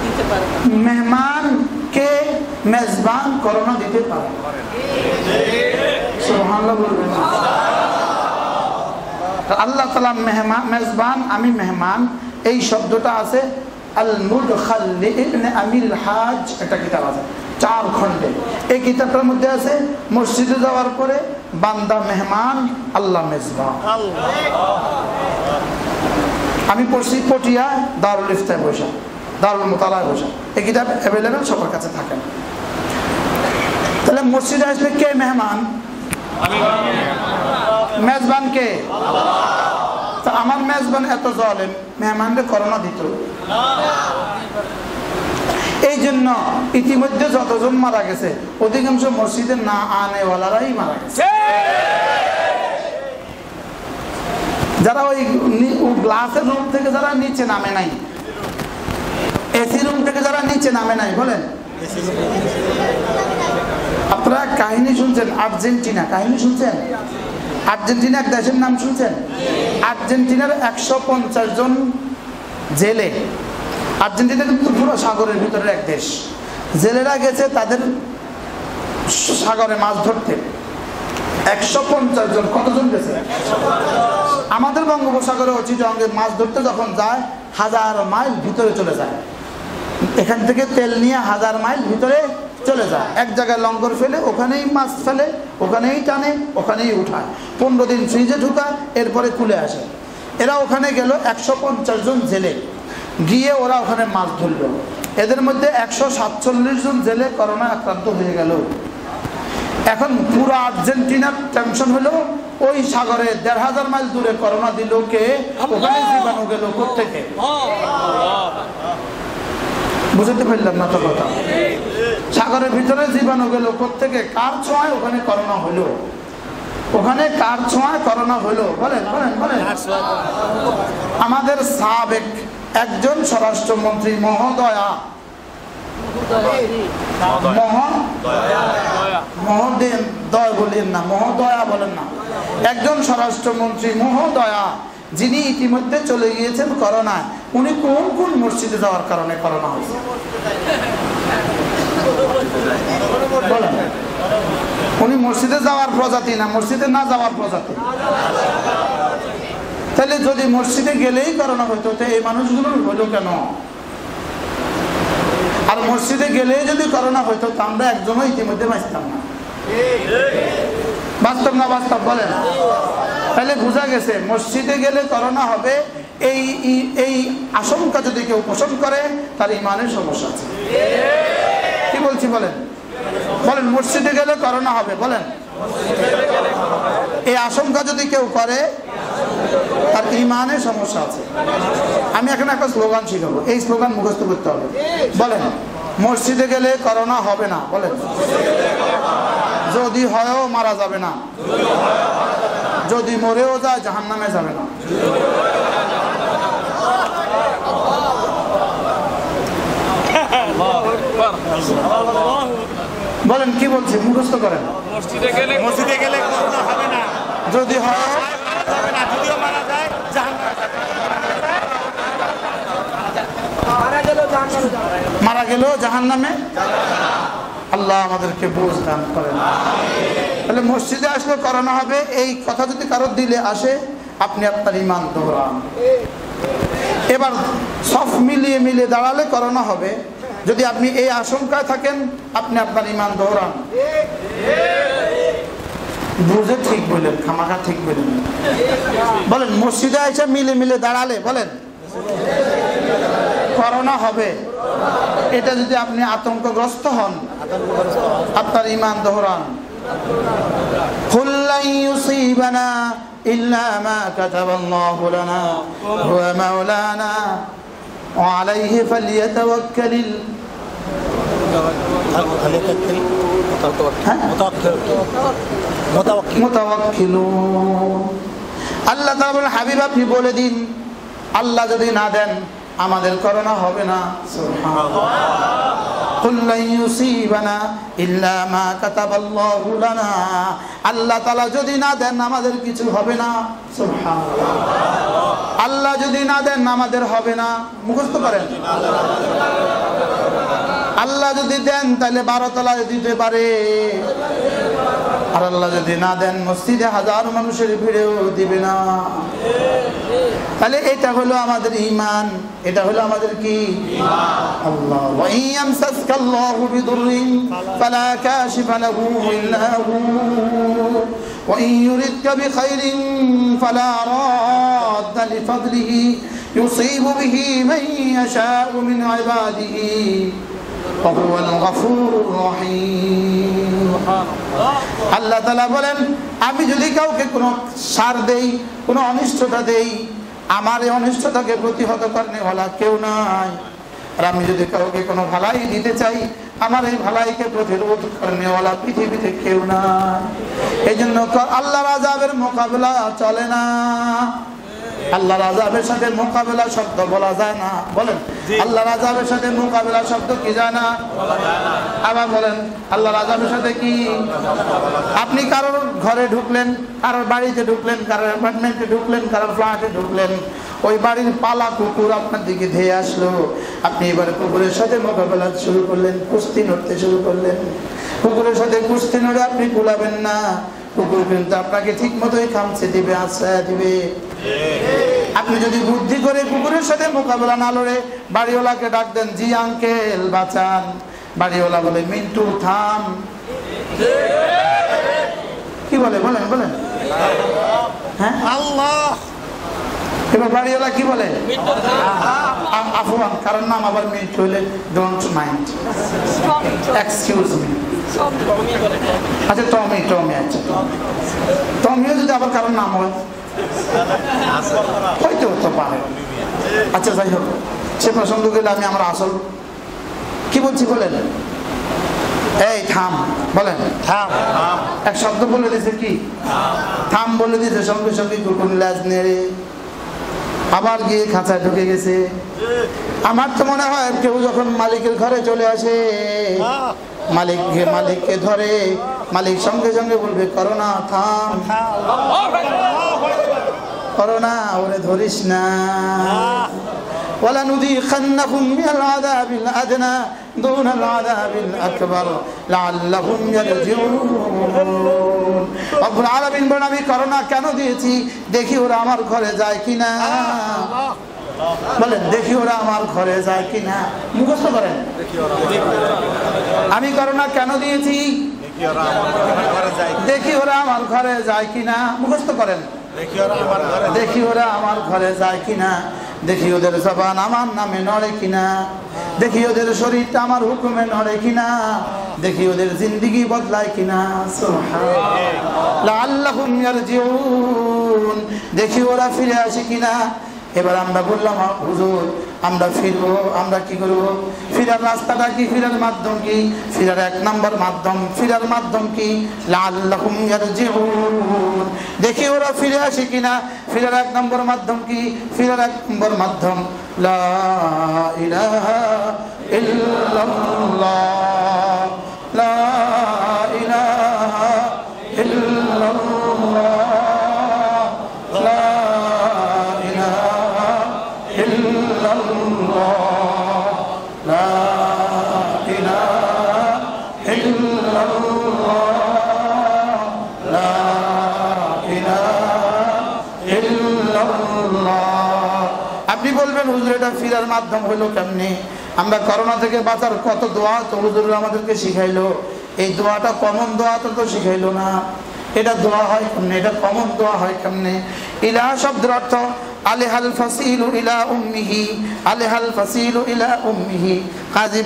দিতে কে মেজবান করোনা দিতে পারে। আল্লাহ তালা মেহমান মেজবান আমি মেহমান। এই শব্দটা আছে আল মুদখাল ইবনে আমির হাজ। একটা কিতাব আছে চার খণ্ডে। এই কিতাবটার মধ্যে আছে মসজিদে যাওয়ার পরে বান্দা মেহমান আল্লাহ মেজবান। আমি পড়ছি পটিয়া দারুল ইফতায় বসা দারুল মোতালায় বসা এই কিতাব অ্যাভেলেবেল সবার কাছে থাকে। তাহলে মসজিদে আসলে কে মেহমান? মেজবান কে? তা আমার মেজবান এত জলেম মেহমানকে করোনা দিত। এই জন্য ইতিমধ্যে যতজন মারা গেছে, অধিকাংশ মসজিদে না আনেওয়ালারাই মারা গেছে। যারা ওই গ্লাসের রুম থেকে যারা নিচে নামে নাই। এসি রুম থেকে যারা নিচে নামে নাই, বলেন। আপনারা কাহিনী শুনছেন? আর্জেন্টিনা, কাহিনী শুনছেন? আর্জেন্টিনা এক দেশের নাম শুনছেন? আর্জেন্টিনার একশো পঞ্চাশ জন জেলে। আর্জেন্টিনা কিন্তু পুরো সাগরের ভিতরের এক দেশ। জেলেরা গেছে তাদের সাগরে মাছ ধরতে। একশো পঞ্চাশ জন। কতজন গেছে? আমাদের বঙ্গোপসাগরে চিটঙ্গে মাছ ধরতে যখন যায়, হাজার মাইল ভিতরে চলে যায়। এখান থেকে তেল নিয়ে হাজার মাইল ভিতরে চলে যায়। এক জায়গায় লঙ্গর ফেলে, ওখানেই মাছ ফেলে, ওখানেই টানে, ওখানেই উঠায়। পনেরো দিন ফ্রিজে ঢুকায়, এরপরে খুলে আসে। এরা ওখানে গেল একশো পঞ্চাশ জন জেলে। গিয়ে ওরা ওখানে মাছ ধরলো। এদের মধ্যে একশো সাতচল্লিশ জন জেলে করোনা আক্রান্ত হয়ে গেল। এখন পুরো আর্জেন্টিনার টেনশন হলো ওই সাগরে দেড় হাজার মাইল দূরে করোনা দিল কে ওখানে জীবাণু গেল থেকে বুঝতে পারলাম না তো কথা। সাগরের ভিতরে জীবাণু গেল থেকে কার ছোঁয়ায় ওখানে করোনা হলো? ওখানে কার ছোঁয়ায় করোনা হলো? বলেন বলেন বলেন। আমাদের সাবেক একজন স্বরাষ্ট্রমন্ত্রী মহোদয়া একজন স্বরাষ্ট্রমন্ত্রী মহোদয়া যিনি ইতিমধ্যে চলে গিয়েছেন করোনায় উনি কোন কোন মসজিদে যাওয়ার কারণে করোনা হয়েছে উনি মসজিদে যাওয়ার প্রজাতি না? মসজিদে না যাওয়ার প্রজাতি। তাহলে যদি মসজিদে গেলেই করোনা হইতো, তো এই মানুষগুলো হইল কেন? আর মসজিদে গেলেই যদি করোনা হইতো, তো আমরা একজনও ইতিমধ্যে বাঁচতাম না। বাস্তব না বাস্তব বলেন। তাহলে বোঝা গেছে, মসজিদে গেলে করোনা হবে এই এই আশঙ্কা যদি কেউ পোষণ করে, তার ইমানের সমস্যা আছে। কি বলছি, বলেন? বলেন, মসজিদে গেলে করোনা হবে, বলেন। এই আশঙ্কা যদি কেউ করে তার ইমানের সমস্যা আছে। আমি এখন একটা স্লোগান শিখাবো এই স্লোগান মুখস্থ করতে হবে। বলেন মসজিদে গেলে করোনা হবে না? বলেন। যদি হয়ও মারা যাবে না। যদি মরেও যায় জাহান নামে যাবে না। বলেন কি বলছি? মুখস্থ করেন। মসজিদে গেলে মসজিদে গেলে করোনা হবে না। যদি হয় মারা যাবে না যদিও মারা যায় জাহান্নামে মারা গেলেও জাহান নামে আল্লাহ আমাদেরকে বুঝ দান করেন। তাহলে মসজিদে আসলে করানো হবে এই কথা যদি কারোর দিলে আসে আপনি আপনার ইমান দোহরান। এবার সব মিলিয়ে মিলিয়ে দাঁড়ালে করোনা হবে যদি আপনি এই আশঙ্কায় থাকেন আপনি আপনার ইমান দোহরান। বুঝে ঠিক বললেন খামাখা ঠিক বললেন বলেন, মসজিদে এসে মিলে মিলে দাঁড়ালে, বলেন। করোনা হবে। এটা যদি আপনি আতঙ্কগ্রস্ত হন, আপনার ইমান দোহরান। আলাইহি ফালিয়াতাওয়াক্কালিল। আল্লাহ বলেন হাবিব আপনি বলে দিন। আল্লাহ যদি না দেন, আমাদের করোনা হবে না। আল্লাহ তালা যদি না দেন, আমাদের কিছু হবে না। আল্লাহ যদি না দেন, আমাদের হবে না। মুখস্থ করেন। আল্লাহ যদি দেন তাহলে বারো তলায় দিতে পারে আর আল্লাহ যদি না দেন মসজিদে হাজার মানুষের ভিড়েও দিবে না তাহলে এটা হলো আমাদের ইমান এটা হলো আমাদের কি আল্লাহ وإن يمسسك الله بضر فلا كاشف له إلا هو وإن يردك بخير فلا راد لفضله يصيب به من يشاء من عباده وهو الغفور الرحيم আল্লাহ তালা বলেন আমি যদি কাউকে কোনো সার দেই কোনো অনিষ্টতা দেই আমার এই অনিষ্টতাকে প্রতিহত করনে বলা কেউ নাই আর আমি যদি কাউকে কোনো ভালাই দিতে চাই আমার এই ভালাইকে প্রতিরোধ করনে বলা পৃথিবীতে কেউ নাই এই জন্য ক- আল্লাহর আজাবের মোকাবেলা চলে না আল্লাহর আজাবের সাথে মোকাবেলা শব্দ বলা যায় না। বলেন আল্লাহর আজাবের সাথে মোকাবেলা শব্দ কি যায় না? আবার বলেন আল্লাহর আজাবের সাথে কি? আপনি কারোর ঘরে ঢুকলেন কারোর বাড়িতে ঢুকলেন কারোর অ্যাপার্টমেন্টে ঢুকলেন কারোর ফ্ল্যাটে ঢুকলেন ওই বাড়ির পালা কুকুর আপনার দিকে ধেয়ে আসলো। আপনি এবারে কুকুরের সাথে মোকাবেলা শুরু করলেন কুস্তি নড়তে শুরু করলেন। কুকুরের সাথে কুস্তি নড়ে আপনি কুলাবেন না। কুকুর কিন্তু আপনাকে ঠিক মতোই খামছে, দিবে আশ্রয় দিবে। আপনি যদি বুদ্ধি করে কুকুরের সাথে মোকাবেলা না লড়ে, বাড়িওয়ালাকে ডাক দেন, জি আঙ্কেল, বাঁচান। বাড়িওয়ালা বলে, মিন্টু, থাম। কি বলে? বলেন বলেন। হ্যাঁ? আল্লাহ! এবার বাড়িওয়ালা কি বলে? আফওয়ান কারণ নাম আবার মিন্টু হলে ডোন্ট মাইন্ড এক্সকিউজ মি আচ্ছা টমি টমি আচ্ছা। টমিও যদি আবার কারণ নাম হয় হয়তো হতে পারে। আচ্ছা যাই হোক সে প্রসঙ্গ গেলে আমি আমার আসল কি বলছি বলেন? এই থাম বলেন। থাম। এক শব্দ বলে দিয়েছে কি? থাম বলে দিয়েছে সঙ্গে সঙ্গে কুকুর লাজ নেড়ে আবার গিয়ে খাঁচায় ঢুকে গেছে। আমার তো মনে হয় কেউ যখন মালিকের ঘরে চলে আসে মালিক মালিককে ধরে, মালিক সঙ্গে সঙ্গে বলবে, করোনা, থাম। করোনা, ওরে ধরিস না। ولنذيقنهم من العذاب الأدنى دون العذاب الأكبر لعلهم يرجعون রব্বুল আলামিন বলেন আমি করোনা কেন দিয়েছি দেখি ওরা আমার ঘরে যায় কিনা বলেন দেখি ওরা আমার ঘরে যায় কিনা মুখস্থ করেন আমি করোনা কেন দিয়েছি দেখি ওরা আমার ঘরে যায় দেখি ওরা আমার ঘরে যায় কিনা মুখস্থ করেন দেখি ওরা আমার ঘরে যায় কিনা? দেখি ওদের জবান আমার নামে নড়ে কিনা? দেখি ওদের শরীরটা আমার হুকুমে নড়ে কিনা? দেখি ওদের জিন্দিগি বদলায় কিনা? আল্লাহ দেখি ওরা ফিরে আসে কিনা? এবার আমরা বললাম "আ, হুজুর আমরা ফিরবো আমরা কি করব? ফিরার রাস্তাটা কি? ফিরার মাধ্যম কি? ফিরার এক নম্বর মাধ্যম ফিরার মাধ্যম কি? ইয়ারজিউন। দেখি ওরা ফিরে আসে কিনা? ফিরার এক নম্বর মাধ্যম কি? ফিরার এক নম্বর মাধ্যম লা ফিরার মাধ্যম হলো কেমনে? আমরা করোনা থেকে বাঁচার কত দোয়া তো আমাদেরকে শিখাইলো? এই দোয়াটা কমন দোয়া তো তো শিখাইলো না। এটা দোয়া হয় কেমনে? এটা কমন দোয়া হয় কেমনে? ইলা শব্দের অর্থ, আলেহাল ফাসিলু ইলা উম্মিহি, আলেহাল ফাসিলু ইলা উম্মিহি। কাজী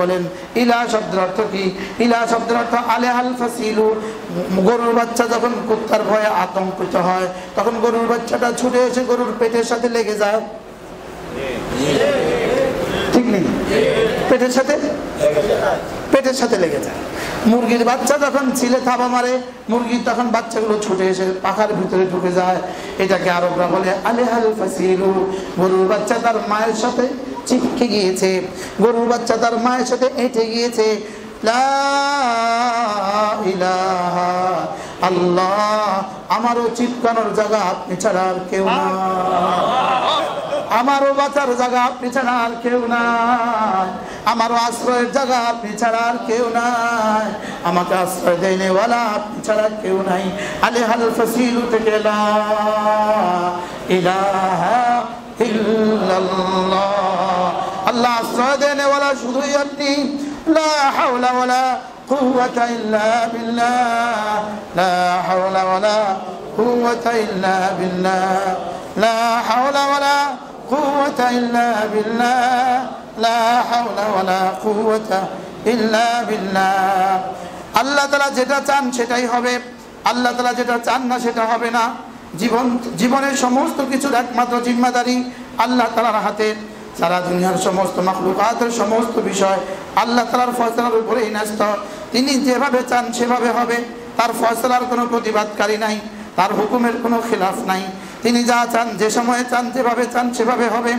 বলেন, ইলা শব্দের অর্থ কি? ইলা শব্দের অর্থ, আলেহাল ফাসিলু, গরুর বাচ্চা যখন কুত্তার ভয়ে আতঙ্কিত হয়, তখন গরুর বাচ্চাটা ছুটে এসে গরুর পেটের সাথে লেগে যায়। ঠিক নেই। পেটের সাথে? পেটের সাথে লেগে যায়। মুরগির বাচ্চা যখন ছিলে থাবা মারে, মুরগির তখন বাচ্চাগুলো ছুটে এসে পাখার ভিতরে ঢুকে যায়। এটাকে আরবরা বলে আলেহাল ফাসিলু। গরুর বাচ্চা তার মায়ের সাথে চিপকে গিয়েছে। গরুর বাচ্চা তার মায়ের সাথে এঁটে গিয়েছে। আল্লাহ। আমারও চিপকানোর জায়গা আপনি ছাড়া আর কেউ না। আমারও বাঁচার জায়গা আপনি ছাড়া আর কেউ নাই আমারও আশ্রয়ের জায়গা আপনি ছাড়া আর কেউ নাই আমাকে আশ্রয় দেয়নি ওয়ালা আপনি ছাড়া কেউ নাই। আলে হাল ফসিলু থেকে আল্লাহ আশ্রয় দেয়নি শুধুই আপনি। লা হাওলা ওয়ালা قوة إلا بالله لا حول ولا قوة إلا بالله لا حول ولا قوة إلا بالله لا حول ولا قوة إلا بالله আল্লাহ তালা যেটা চান সেটাই হবে আল্লাহ তালা যেটা চান না সেটা হবে না জীবন জীবনের সমস্ত কিছুর একমাত্র জিম্মাদারি আল্লাহ তালার হাতে সারা দুনিয়ার সমস্ত মাখলুকাতের সমস্ত বিষয় আল্লাহ তালার ফয়সলার উপরেই ন্যস্ত। তিনি যেভাবে চান সেভাবে হবে। তার ফয়সলার কোনো প্রতিবাদকারী নাই, তার হুকুমের কোনো খিলাফ নাই। তিনি যা চান যে সময়ে চান, যেভাবে চান সেভাবে হবে।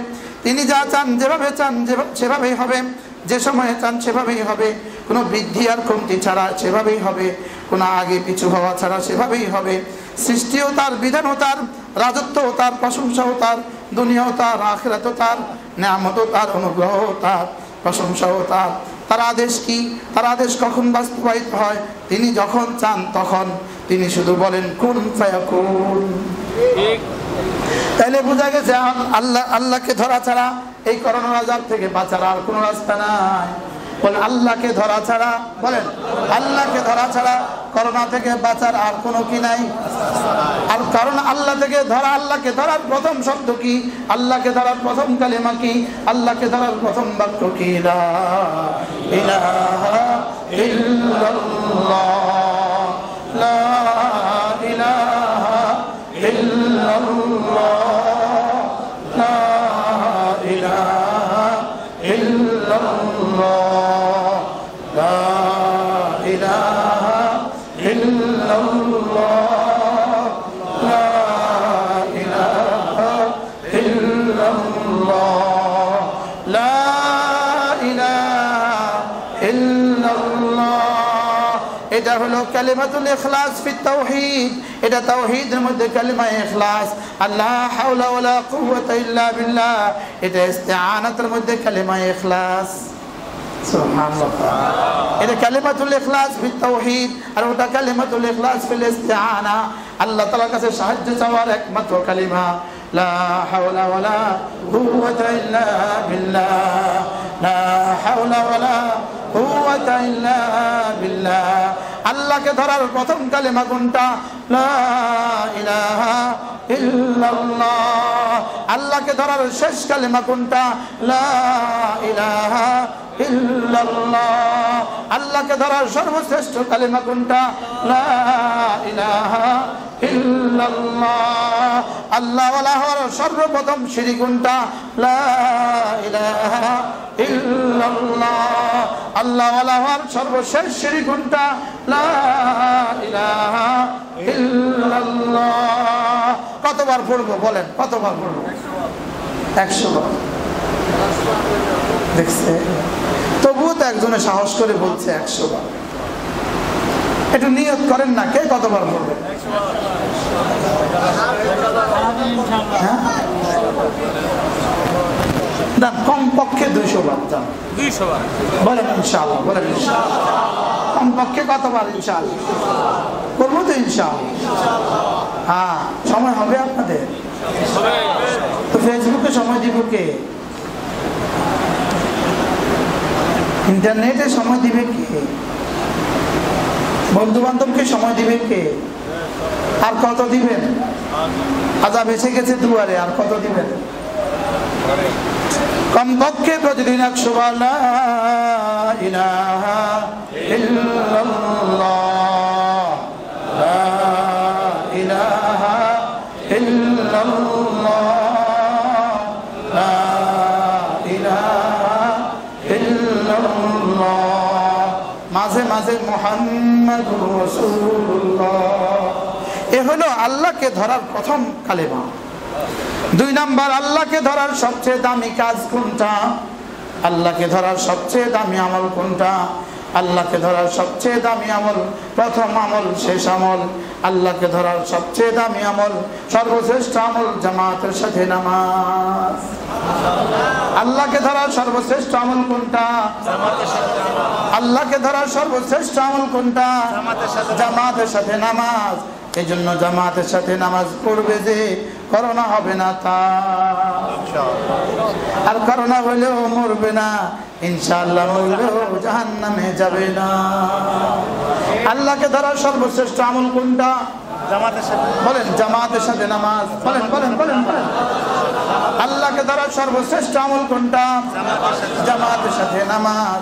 তিনি যা চান যেভাবে চান সেভাবেই হবে। যে সময়ে চান সেভাবেই হবে। কোনো বৃদ্ধি আর কমতি ছাড়া সেভাবেই হবে। কোনো আগে পিছু হওয়া ছাড়া সেভাবেই হবে। সৃষ্টিও তার, বিধানও তার, রাজত্বও তার, প্রশংসাও তার, দুনিয়াও তার, আখেরাতও তার। নেয়ামতও তার অনুগ্রহ তার প্রশংসাও তার। তার আদেশ কি? তার আদেশ কখন বাস্তবায়িত হয়? তিনি যখন চান তখন। তিনি শুধু বলেন কোন ফায়াকুন। তাহলে বোঝা গেছে আল্লাহ আল্লাহকে ধরা ছাড়া এই করোনা আজার থেকে বাঁচার আর কোনো রাস্তা নাই। বলেন আল্লাহকে ধরা ছাড়া, বলেন, আল্লাহকে ধরা ছাড়া করোনা থেকে বাঁচার আর কোনো কি নাই? আর কারণ আল্লাহ থেকে ধরা, আল্লাহকে ধরার প্রথম শব্দ কি? আল্লাহকে ধরার প্রথম কালিমা কি? আল্লাহকে ধরার প্রথম বাক্য কি? লা কালিমাতুল ইখলাস ফি তাওহীদ এটা তাওহীদের মধ্যে কালিমা ইখলাস। আল্লাহ হাওলা ওয়ালা কুওয়াতা ইল্লা বিল্লাহ। এটা ইস্তিআনাতের মধ্যে কালিমা ইখলাস। এটা কালিমাতুল ইখলাস ফি তাওহীদ আর ওটা কালিমাতুল ইখলাস ফিল ইস্তিআনা। আল্লাহ তাআলার কাছে সাহায্য চাওয়ার একমাত্র কালিমা। লা হাওলা ওয়ালা কুওয়াতা ইল্লা বিল্লাহ। লা হাওলা ওয়ালা আল্লাহকে ধরার প্রথম কালিমা কোনটা? আল্লাহকে ধরার শেষ কালিমা কোনটা? আল্লাহকে ধরার সর্বশ্রেষ্ঠ কালিমা কোনটা? আল্লাহ হওয়ার সর্বপ্রথম সিঁড়ি আল্লাহ হওয়ার সর্বশেষ সিঁড়ি কোনটা? কতবার পড়ব বলেন, কতবার পড়ব? একশো বার। দেখছে? তবুও তো একজনে সাহস করে বলছে একশো বার। একটু নিয়ত করেন না, কে কতবার পড়বে? হ্যাঁ? না কমপক্ষে দুইশো বার যান। দুইশো বার? বলেন ইনশাআল্লাহ বলেন ইনশাআল্লাহ। কমপক্ষে কতবার ইনশাআল্লাহ? করব তো ইনশাআল্লাহ। হ্যাঁ সময় হবে আপনাদের? তো ফেসবুকে সময় দিব কে? ইন্টারনেটে সময় দিবে কে? বন্ধু বান্ধবকে সময় দিবে কে? আর কত দিবেন? আজাব এসে গেছে দুয়ারে আর কত দিবেন? কমপক্ষে প্রতিদিন একশো মাঝে মাঝে রাসূলুল্লাহ। এ হলো আল্লাহকে ধরার প্রথম কালেমা। দুই নাম্বার আল্লাহকে ধরার সবচেয়ে দামি কাজ কোনটা? আল্লাহকে ধরার সবচেয়ে দামি আমল কোনটা? আল্লাহকে ধরার সবচেয়ে দামি আমল প্রথম আমল শেষ আমল। আল্লাহকে ধরার সবচেয়ে দামি আমল সর্বশ্রেষ্ঠ আমল জামাতের সাথে নামাজ। আল্লাহকে ধরার সর্বশ্রেষ্ঠ আমল কোনটা? আল্লাহকে ধরার সর্বশ্রেষ্ঠ আমল কোনটা? জামাতের সাথে নামাজ। এই জন্য জামাতের সাথে নামাজ পড়বে যে করোনা হবে না তা। আর করোনা হলেও মরবে না ইনশাআল্লাহ মরলেও জাহান নামে যাবে না। আল্লাহকে ধরার সর্বশ্রেষ্ঠ আমল কোনটা? জামাতের সাথে। বলেন জামাতের সাথে নামাজ। বলেন বলেন বলেন বলেন। আল্লাহকে ধরার সর্বশ্রেষ্ঠ আমল কোনটা? জামাতের সাথে নামাজ।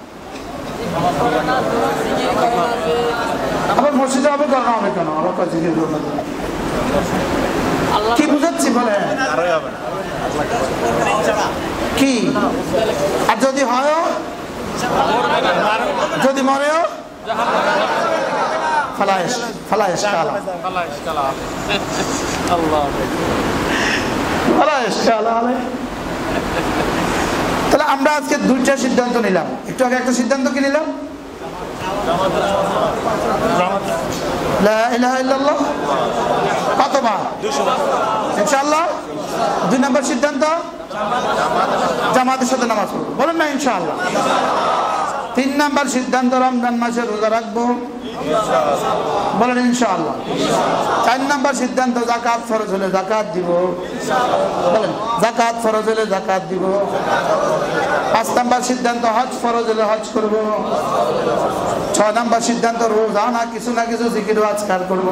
আবার মসজিদে হবে করোনা হবে কেন? আবার কাছে। কি বুঝাচ্ছি বলে? আরোই হবে না। কি? আর যদি হয় যদি মরেও? ফালাইশ ফালাইশ কালা। আল্লাহ ফালাইশ কালা। তাহলে আমরা আজকে দুইটা সিদ্ধান্ত নিলাম। একটু আগে একটা সিদ্ধান্ত কি নিলাম? দুই নম্বর সিদ্ধান্ত? বলেন তিন নাম্বার সিদ্ধান্ত, রমজান মাসে রোজা রাখব। বলেন ইনশাআল্লাহ। চার নাম্বার সিদ্ধান্ত জাকাত ফরজ হলে জাকাত দিব। বলেন জাকাত ফরজ হলে জাকাত দিব। পাঁচ নাম্বার সিদ্ধান্ত হজ ফরজ হলে হজ করব। ছয় নাম্বার সিদ্ধান্ত রোজা না কিছু না কিছু জিকির আজকার করব।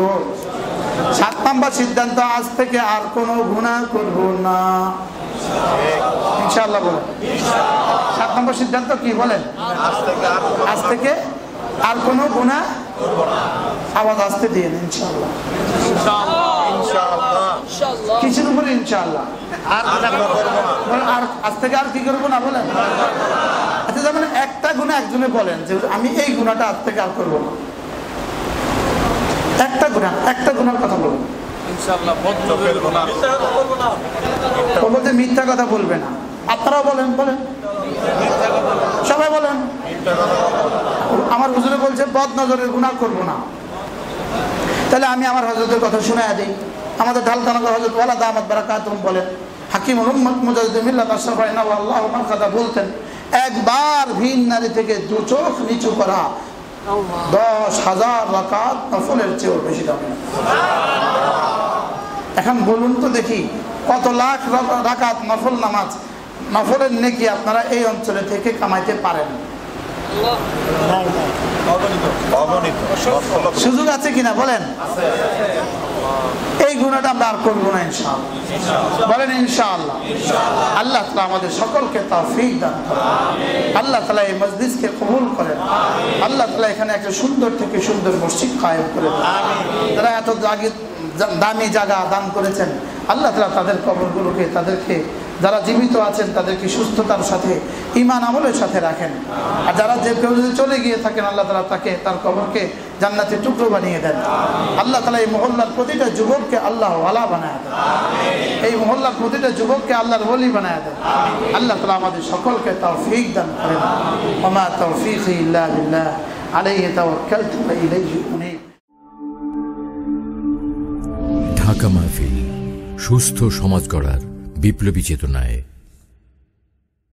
সাত নাম্বার সিদ্ধান্ত আজ থেকে আর কোনো গুণা করব না। ইনশাআল্লাহ বলেন। সাত নম্বর সিদ্ধান্ত কি বলেন? আজ থেকে আর কোনো গুণা আওয়াজ আসতে দিয়ে ইনশাআল্লাহ। ইনশাআল্লাহ। কিসের উপরে ইনশাআল্লাহ? আর আজ থেকে আর কি করব না বলেন? আচ্ছা যেমন একটা গুণা একজনে বলেন যে আমি এই গুণাটা আজ থেকে আর করব না। একটা গুণা একটা গুণার কথা গুণা। ও বলতে মিথ্যা কথা বলবে না। আপনারাও বলেন বলেন। সবাই বলেন। আমার হুজুরে বলছে বদ নজরের গুণা করব না। তাহলে আমি আমার হজরতের কথা শুনে দিই। আমাদের ঢালকানগর হজরত ওয়ালা দামাত বারাকাতুম বলেন হাকিম আল্লাহ আমার কথা বলতেন, একবার ভিন নারী থেকে দু চোখ নিচু করা দশ হাজার রাকাত নফলের চেয়েও বেশি দাম এখন বলুন তো দেখি, কত লাখ রাকাত নফল নামাজ নফলের নেকি আপনারা এই অঞ্চলে থেকে কামাইতে পারেন। সুযোগ আছে কিনা বলেন? এই গুণাটা আমরা আর করব না ইনশাআল্লাহ। বলেন ইনশাআল্লাহ। আল্লাহ তালা আমাদের সকলকে তৌফিক দান করেন। আল্লাহ তালা এই মসজিদকে কবুল করেন। আল্লাহ তালা এখানে একটা সুন্দর থেকে সুন্দর মসজিদ কায়েম করে তারা এত দামি জায়গা দান করেছেন। আল্লাহ তালা তাদের কবরগুলোকে তাদেরকে যারা জীবিত আছেন, তাদেরকে সুস্থতার সাথে ইমান আমলের সাথে রাখেন। আর যারা যে কেউ যদি চলে গিয়ে থাকেন, আল্লাহ তালা তাকে তার কবরকে জান্নাতে টুকরো বানিয়ে দেন। আল্লাহ তালা এই মহল্লার প্রতিটা যুবককে আল্লাহ ওয়ালা বানায় দেন। এই মহল্লার প্রতিটা যুবককে আল্লাহর বলি বানায় দেন। আল্লাহ তালা আমাদের সকলকে তৌফিক দান করেন। তৌফিক ঢাকা মাহফিল, সুস্থ সমাজ গড়ার বিপ্লবী চেতনায়